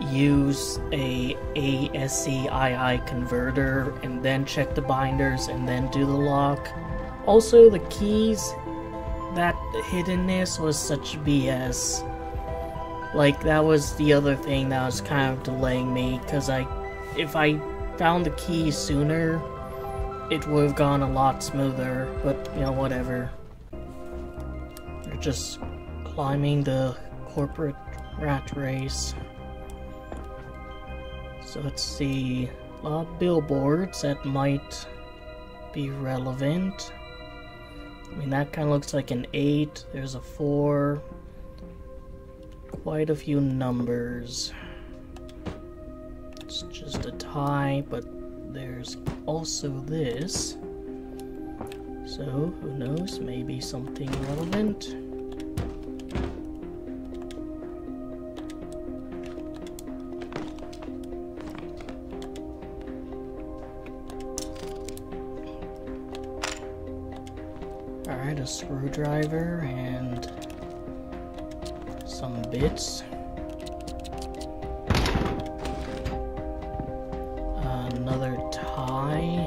use a ASCII converter and then check the binders and then do the lock. Also, the keys, that hiddenness was such BS. Like, that was the other thing that was kind of delaying me, because I, if I found the key sooner, it would have gone a lot smoother, but, you know, whatever. They're just climbing the corporate rat race. So let's see, a lot of billboards that might be relevant. I mean, that kind of looks like an 8, there's a 4, quite a few numbers. It's just a tie, but there's also this. So, who knows, maybe something relevant. Alright, a screwdriver and some bits. Another tie.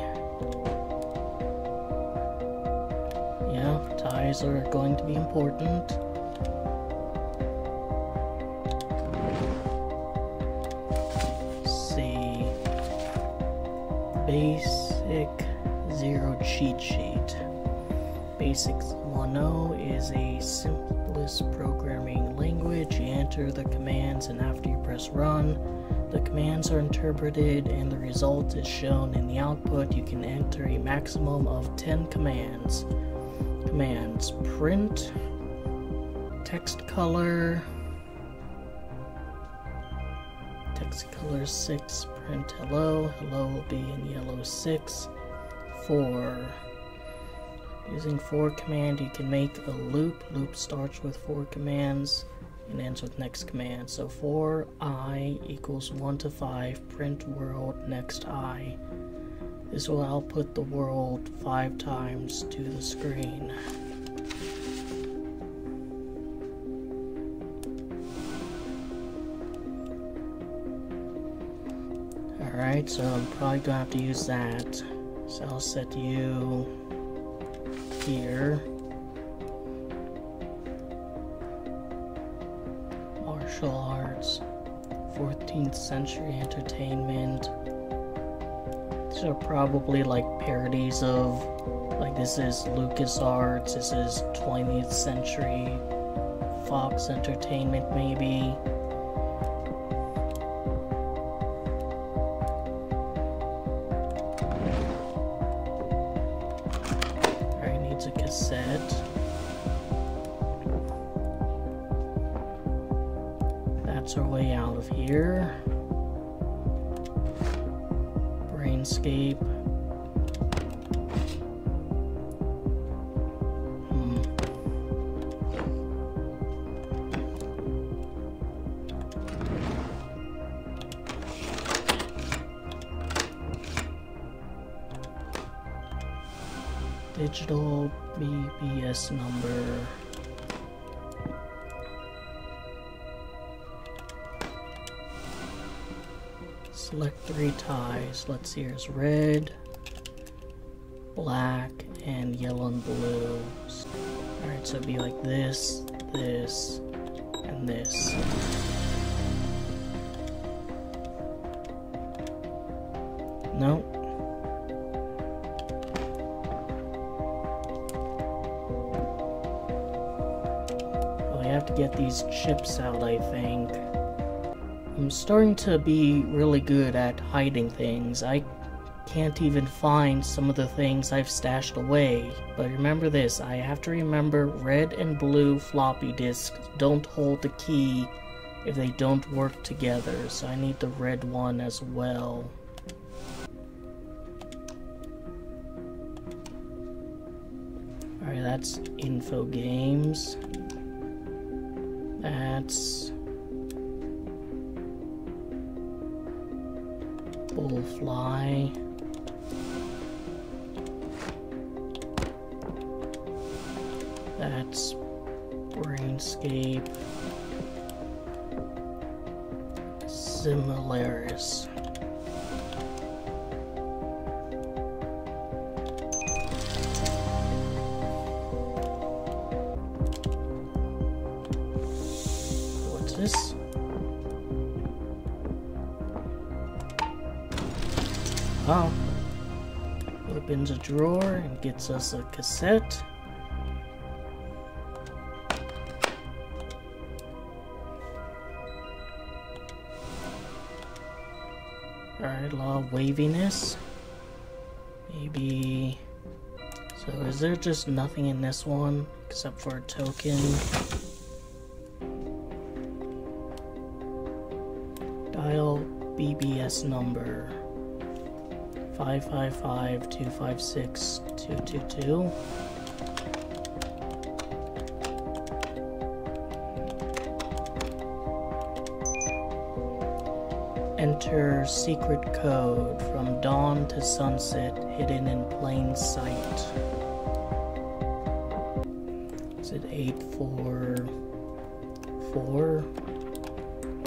Yeah, ties are going to be important. Interpreted and the result is shown in the output. You can enter a maximum of 10 commands. Commands print, text color, text color 6, print hello. Hello will be in yellow 6. 4. Using for command, you can make a loop. Loop starts with 4 commands and ends with next command. So for i equals 1 to 5, print world next i. This will output the world 5 times to the screen. Alright, so I'm probably gonna have to use that. So I'll set you here. 14th century entertainment. These are probably like parodies of, like this is Lucas Arts, this is 20th century Fox Entertainment maybe. Let's see, here's red, black, and yellow and blue. Alright, so it'd be like this, this, and this. Nope. I have to get these chips out, I think. I'm starting to be really good at hiding things. I can't even find some of the things I've stashed away. But remember this, I have to remember red and blue floppy disks don't hold the key if they don't work together, so I need the red one as well. Alright, that's info games. That's Bullfly. Brainscape. Similaris. What's this? Oh. Opens a drawer and gets us a cassette. Waviness. Maybe... So is there just nothing in this one except for a token? Dial BBS number. 555-256-222. Enter secret code from dawn to sunset hidden in plain sight. Is it 844?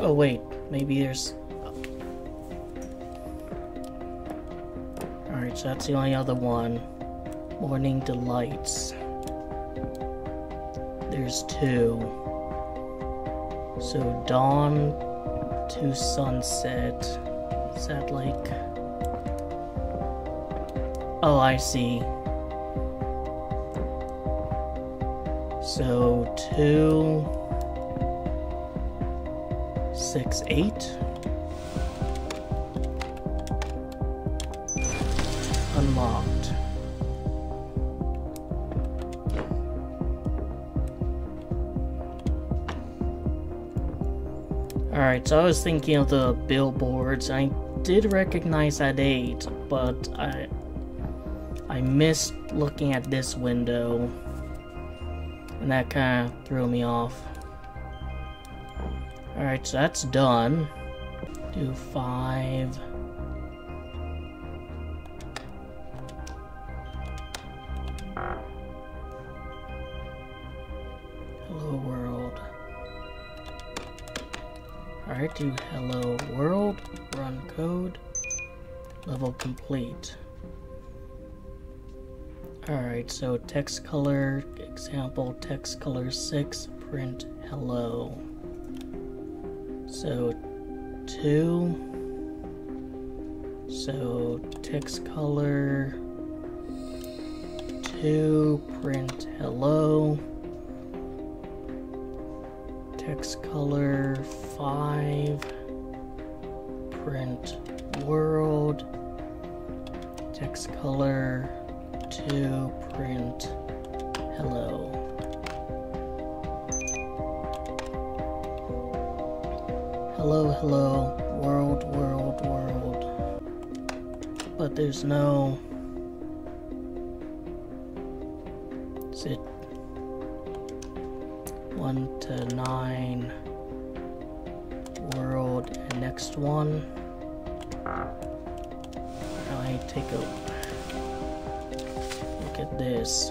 Oh wait, maybe there's Alright, so that's the only other one. Morning Delights. There's two. So dawn to sunset. Is that like... Oh, I see. So two... Six, eight? So I was thinking of the billboards. I did recognize that 8, but I I missed looking at this window. And that kind of threw me off. Alright, so that's done. Do 5... So text color, example, text color 6, print hello. So 2, so text color 2, print hello text color 5 print world text color 2 print. Hello. Hello hello. World world world. But there's no. It one to nine. World and next one? I take a this.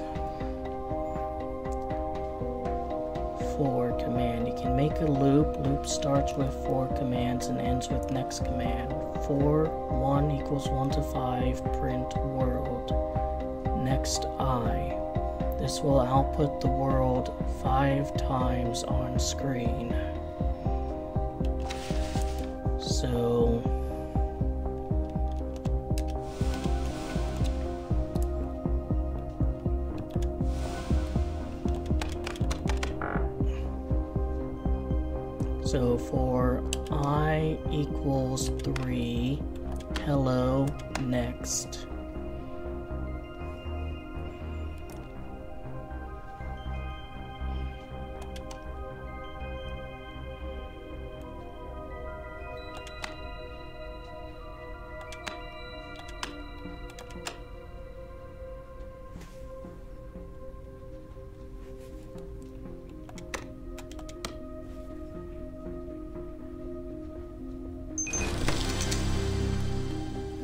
For command. You can make a loop. Loop starts with four commands and ends with next command. 4, 1 equals 1 to 5, print world. Next I. This will output the world five times on screen.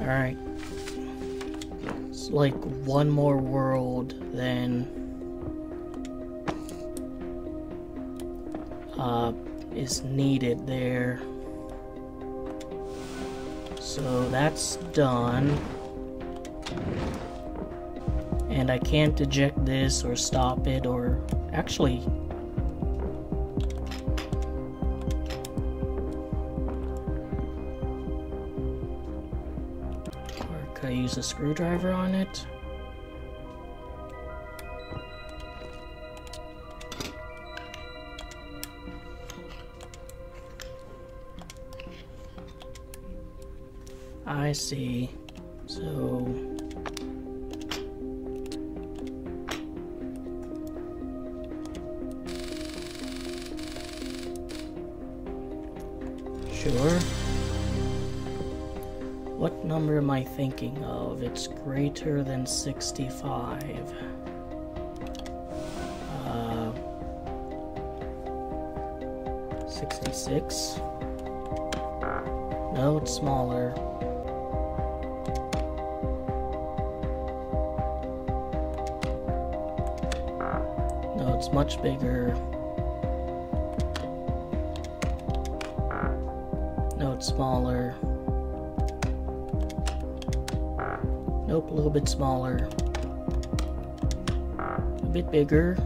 Alright. It's like one more world then uh, is needed there. So that's done. And I can't eject this or stop it or actually A screwdriver on it? I see. Thinking of? It's greater than 65. Uh, 66? No, it's smaller. No, it's much bigger. No, it's smaller. Nope, a little bit smaller. A bit bigger.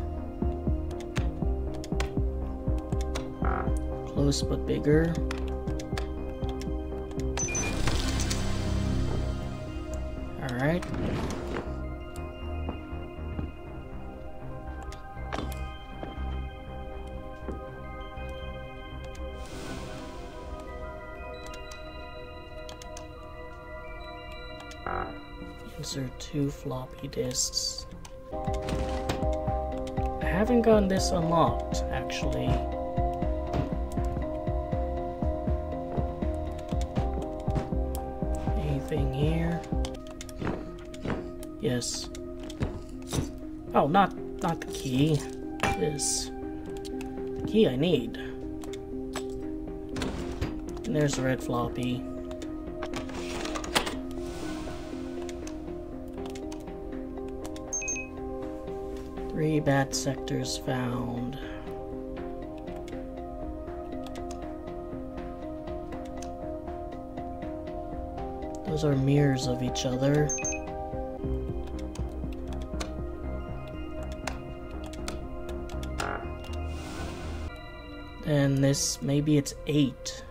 Close but bigger. Floppy disks. I haven't gotten this unlocked, actually. Anything here? Yes. Oh, not not the key. This the key I need. And there's the red floppy. Bad sectors found. Those are mirrors of each other. And this, maybe it's eight.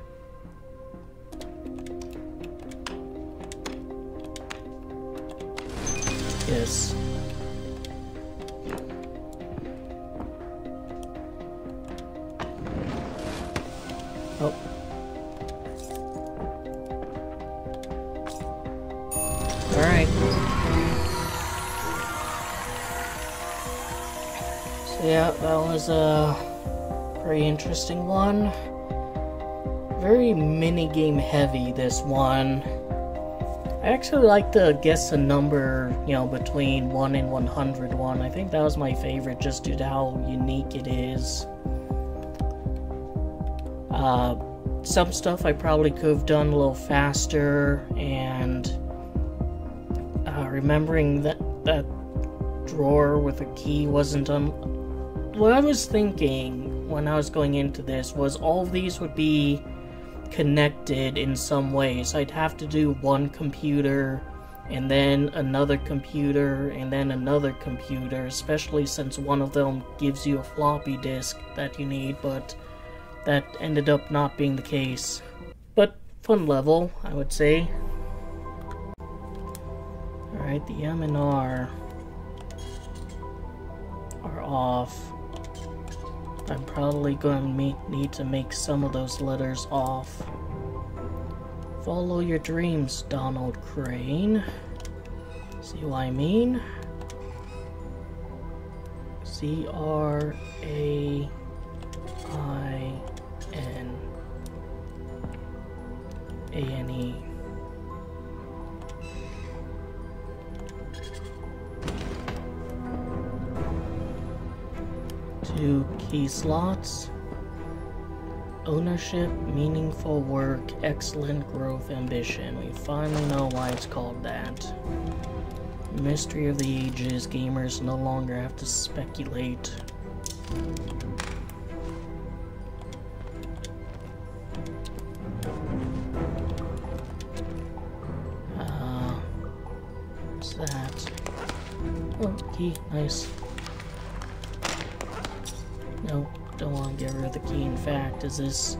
So yeah, that was a very interesting one. Very minigame heavy, this one. I actually like to guess a number, you know, between 1 and 101. I think that was my favorite just due to how unique it is. Uh, some stuff I probably could have done a little faster, and uh, remembering that that drawer with a key wasn't un. What I was thinking when I was going into this was all of these would be connected in some way. So I'd have to do one computer and then another computer and then another computer, especially since one of them gives you a floppy disk that you need, but that ended up not being the case. But fun level, I would say. Alright, the M and R are off. I'm probably going to need to make some of those letters off. Follow your dreams, Donald Crane. See what I mean? C R Two key slots. Ownership, meaningful work, excellent growth, ambition. We finally know why it's called that. Mystery of the ages, gamers no longer have to speculate. Uh, what's that? Oh, key, nice. No, don't want to get rid of the key. In fact, is this...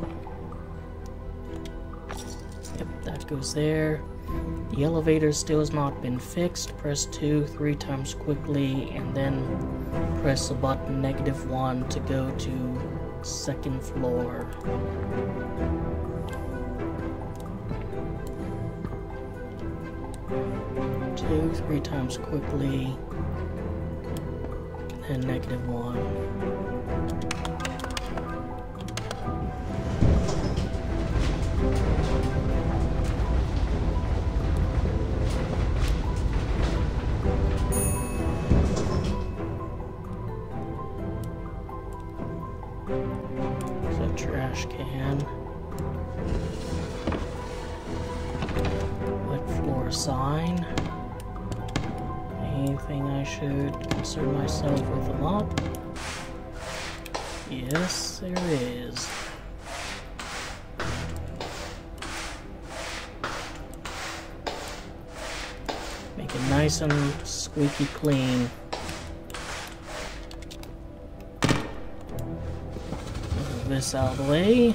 Yep, that goes there. The elevator still has not been fixed. Press 2 three times quickly, and then press the button negative 1 to go to second floor. Two, three times quickly, and negative 1. Should concern myself with a mop? Yes, there is. Make it nice and squeaky clean. Move this out of the way.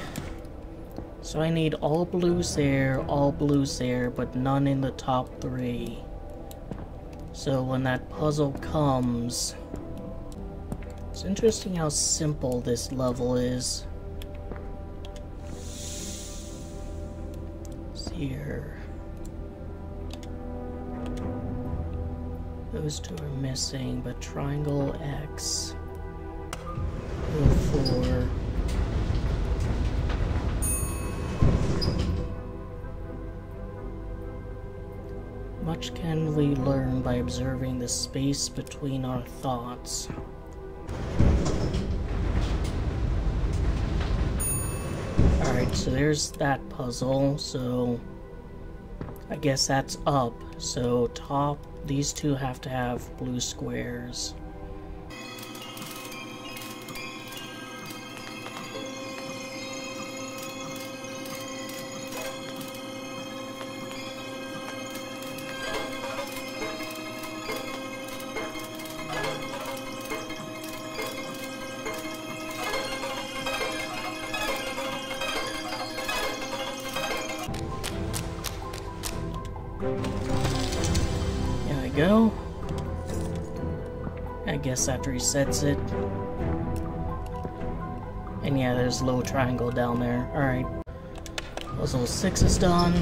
So I need all blues there, all blues there, but none in the top three. So when that puzzle comes... It's interesting how simple this level is. see here. Those two are missing, but triangle X. O4. Much can we learn by observing the space between our thoughts. So there's that puzzle, so I guess that's up. So top, these two have to have blue squares. Resets it. And yeah, there's a little triangle down there. Alright. Puzzle 6 is done.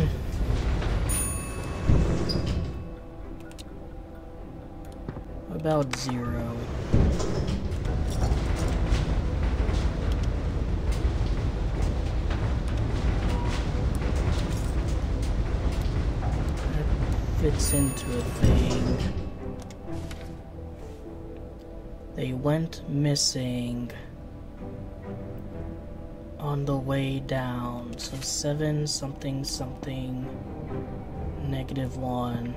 About 0? fits into a thing. Missing on the way down. So 7 something something negative 1.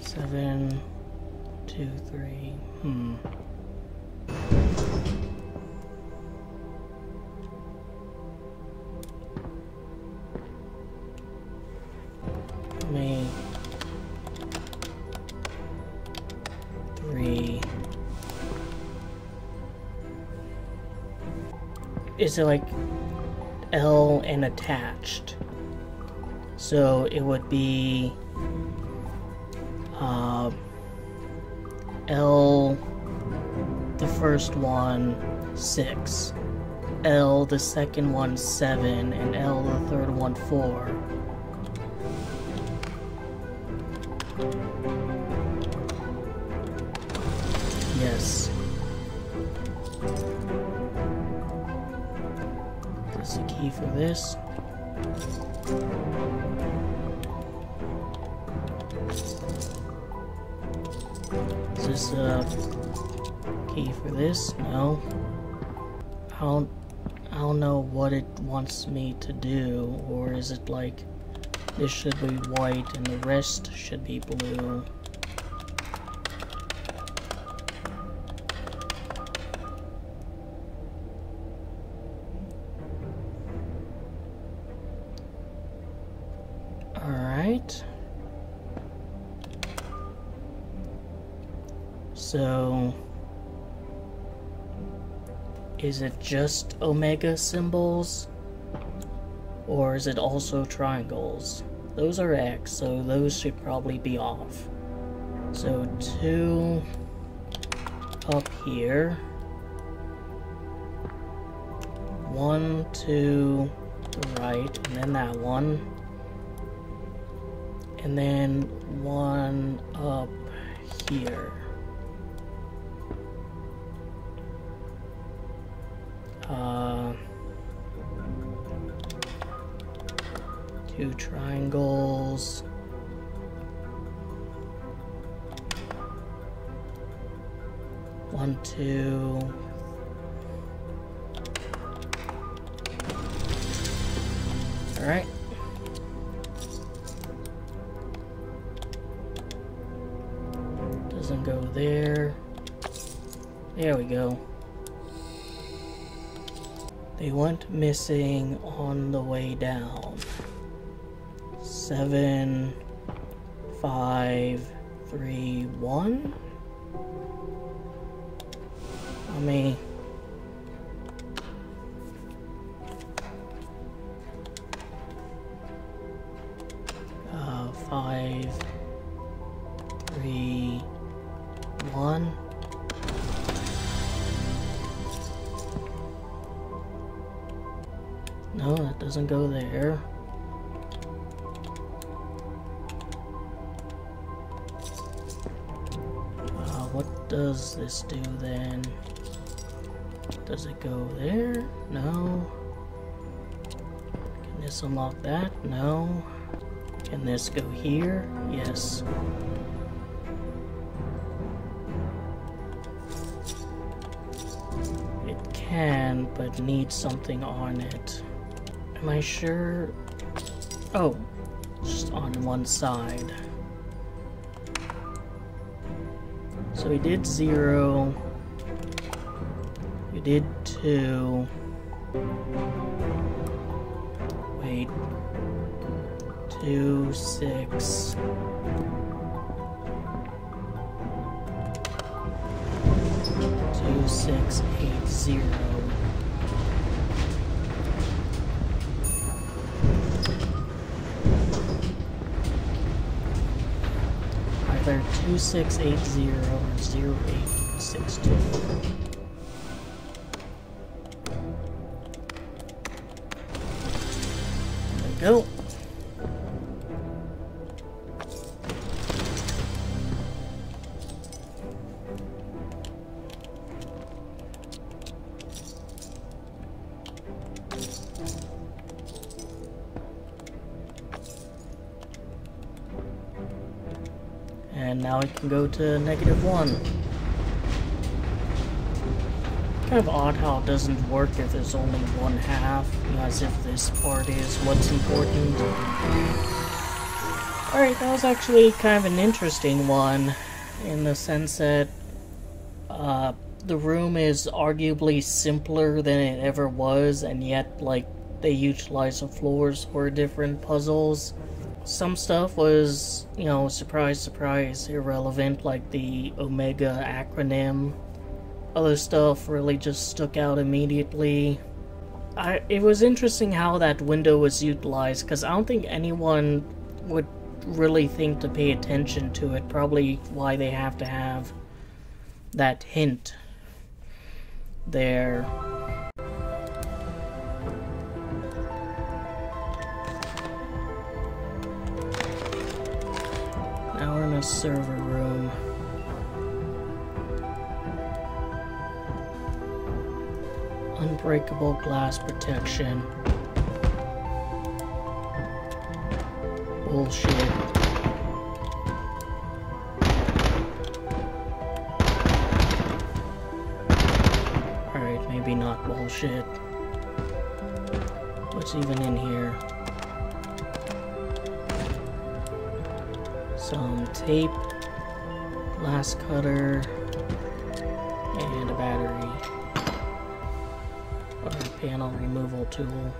Seven, two, three. Hmm. Is it like L and attached? So it would be uh, L, the first one, 6. L, the second one, 7. And L, the third one, 4. It wants me to do, or is it like this should be white and the rest should be blue? Alright. So, is it just omega symbols? Or is it also triangles? Those are X, so those should probably be off. So two up here. One, two, right, and then that one. And then one up here. Two triangles. One, two. All right. Doesn't go there. There we go. They went missing on the way down. Seven, five, three, one. I mean, Unlock that? No. Can this go here? Yes. It can, but needs something on it. Am I sure? Oh, just on one side. So we did zero. We did two. Wait. Two, six. Two, six, eight, zero. Either 2680 or 0862. There can go to negative 1. Kind of odd how it doesn't work if there's only one half, as if this part is what's important. Alright, that was actually kind of an interesting one, in the sense that uh, the room is arguably simpler than it ever was, and yet, like, they utilize the floors for different puzzles. Some stuff was, you know, surprise, surprise, irrelevant, like the Omega acronym. Other stuff really just stuck out immediately. I, it was interesting how that window was utilized, because I don't think anyone would really think to pay attention to it. Probably why they have to have that hint there. Server room. Unbreakable glass protection. Bullshit. Alright, maybe not bullshit. What's even in here? Tape, glass cutter, and a battery. Or a panel removal tool.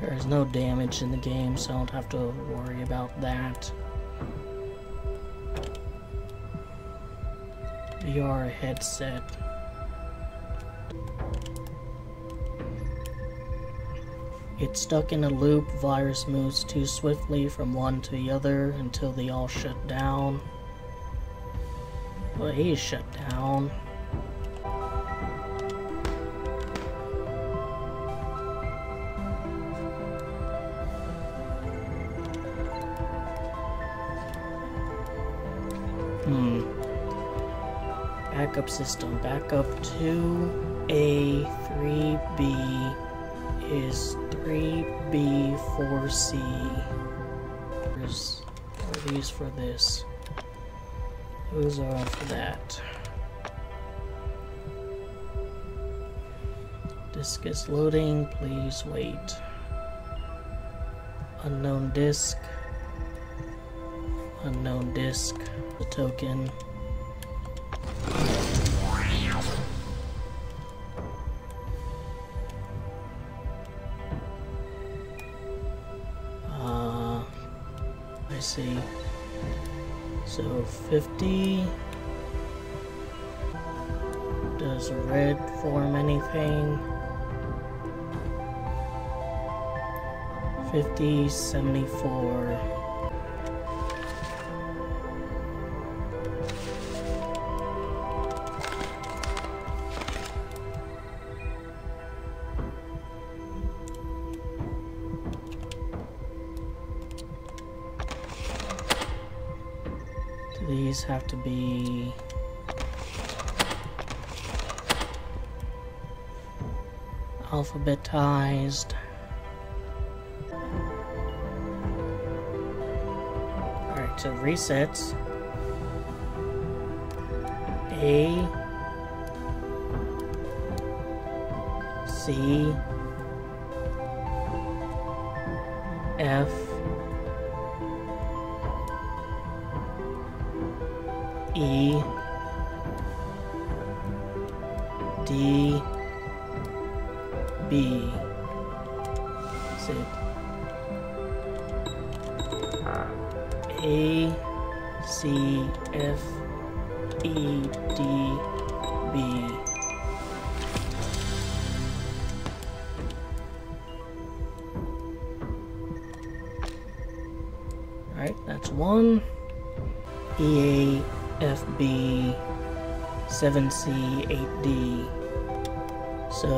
There's no damage in the game, so I don't have to worry about that. VR headset. It's stuck in a loop, virus moves too swiftly from one to the other until they all shut down. Well, is shut down. System. Backup to A3B is 3B4C. There's these for this. Those are for that. Disk is loading, please wait. Unknown disk. Unknown disk. The token. 50, 74. Do these have to be alphabetized? So resets. A C F E D B is A C F E D B Alright, that's one. E A F B 7C 8D. So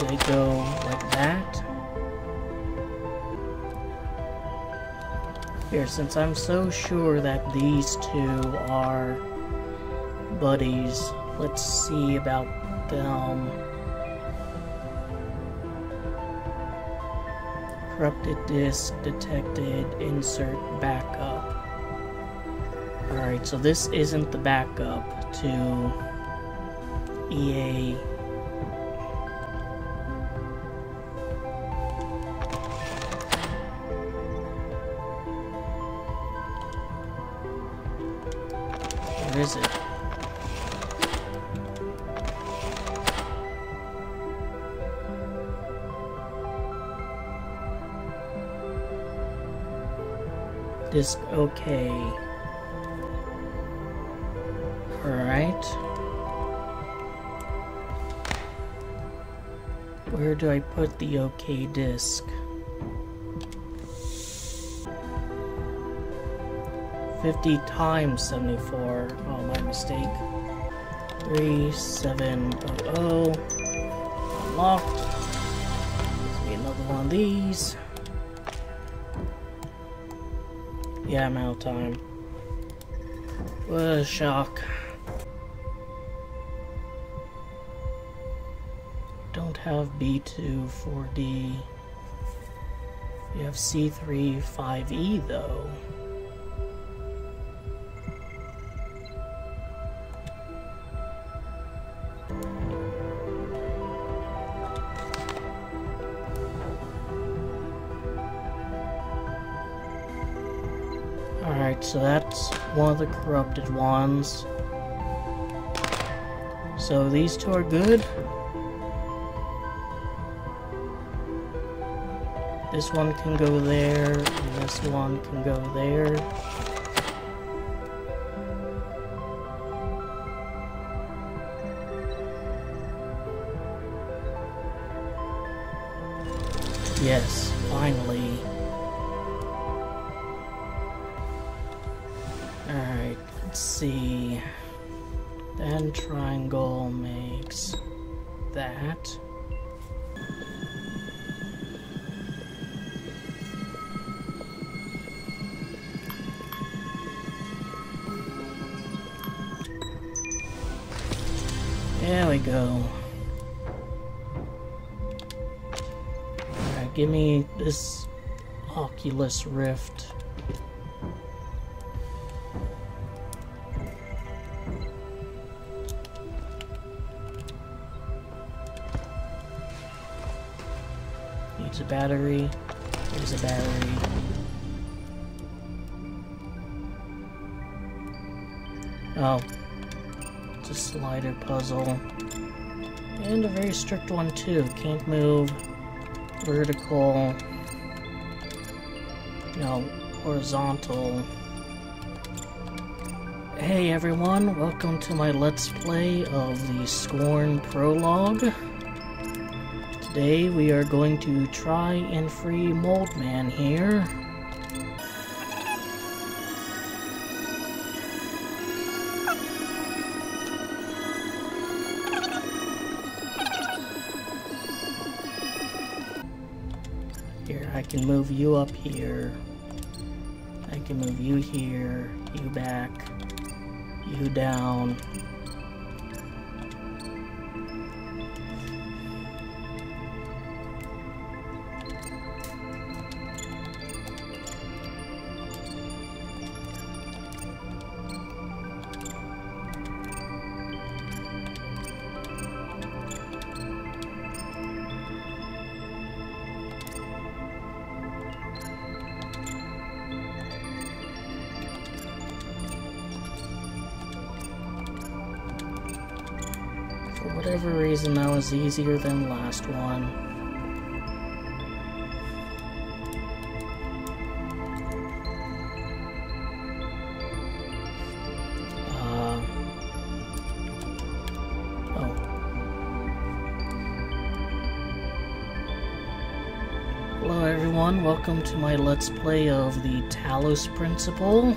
they go like that. Here, since I'm so sure that these two are buddies, let's see about them. Corrupted disk detected, insert backup. Alright, so this isn't the backup to EA Disk OK. Alright. Where do I put the OK disk? 50 times 74. Oh, my mistake. 3700. Unlocked. Gives me another one of these. Yeah, I'm out of time. What a shock. Don't have B2 4D. You have C3 5E though. Corrupted ones. So these two are good. This one can go there, and this one can go there. Oculus Rift. Needs a battery. There's a battery. Oh. It's a slider puzzle. And a very strict one too. Can't move vertical. Horizontal. Hey everyone, welcome to my Let's Play of the Scorn Prologue. Today we are going to try and free Moldman here. Can move you up here. I can move you here, you back, you down. Easier than last one. Uh, oh. Hello everyone, welcome to my Let's Play of the Talos Principle.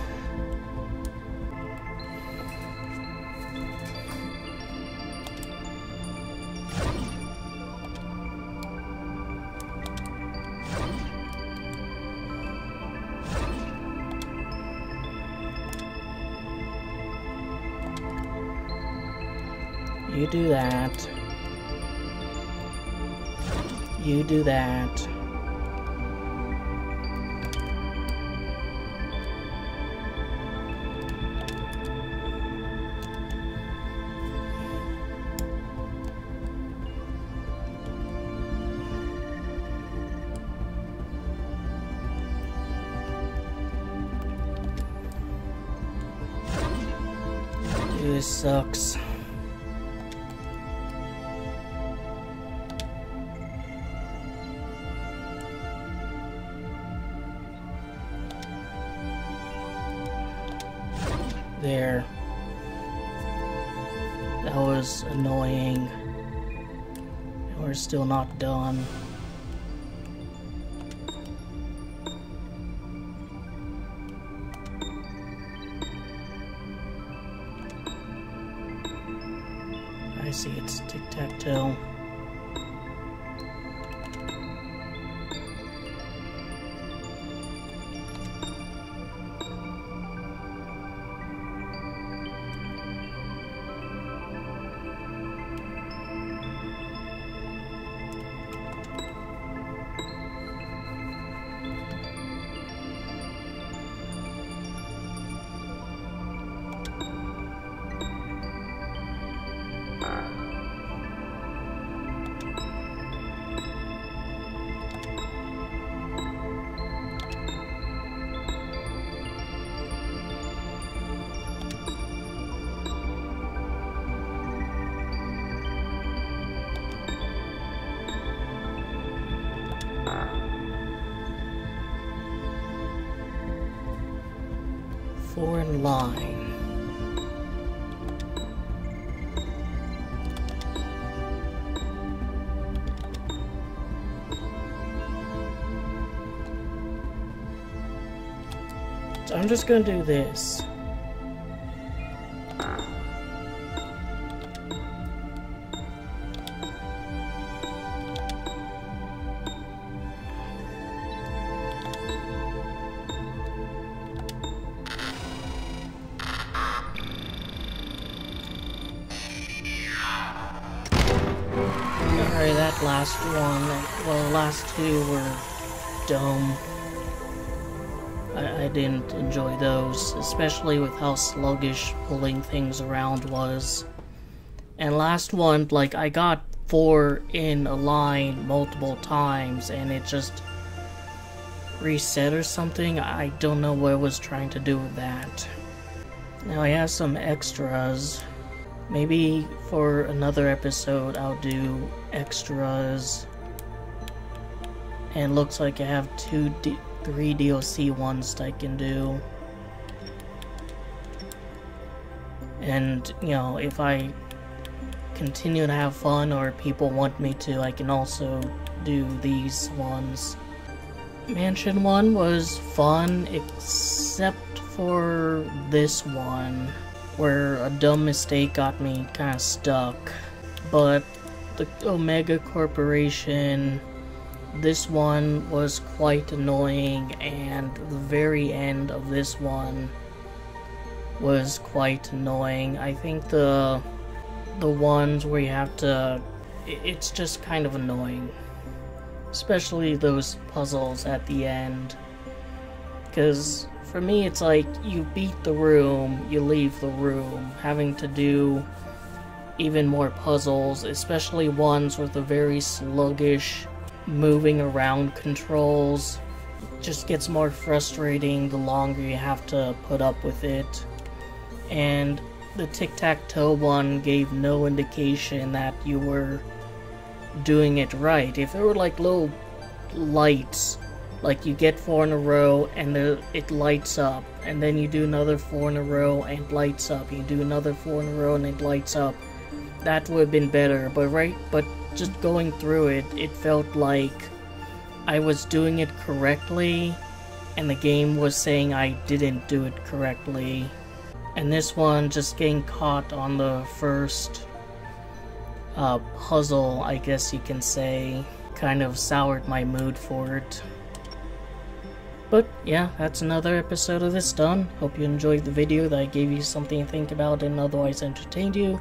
Line. I'm just gonna do this. Especially with how sluggish pulling things around was. And last one, like, I got four in a line multiple times, and it just reset or something. I don't know what it was trying to do with that. Now I have some extras. Maybe for another episode I'll do extras. And looks like I have two, D three DLC ones that I can do. And, you know, if I continue to have fun or people want me to, I can also do these ones. Mansion 1 was fun, except for this one where a dumb mistake got me kind of stuck. But the Omega Corporation, this one was quite annoying, and the very end of this one was quite annoying. I think the the ones where you have to, it's just kind of annoying, especially those puzzles at the end, because for me, it's like you beat the room, you leave the room, having to do even more puzzles, especially ones with a very sluggish moving around controls. Just gets more frustrating the longer you have to put up with it. And the tic tac toe one gave no indication that you were doing it right. If there were like little lights like you get four in a row and the, it lights up and then you do another four in a row and it lights up you do another four in a row and it lights up that would have been better but right but just going through it it felt like i was doing it correctly and the game was saying i didn't do it correctly and this one just getting caught on the first uh, puzzle i guess you can say kind of soured my mood for it but yeah, that's another episode of this done. Hope you enjoyed the video that I gave you something to think about and otherwise entertained you.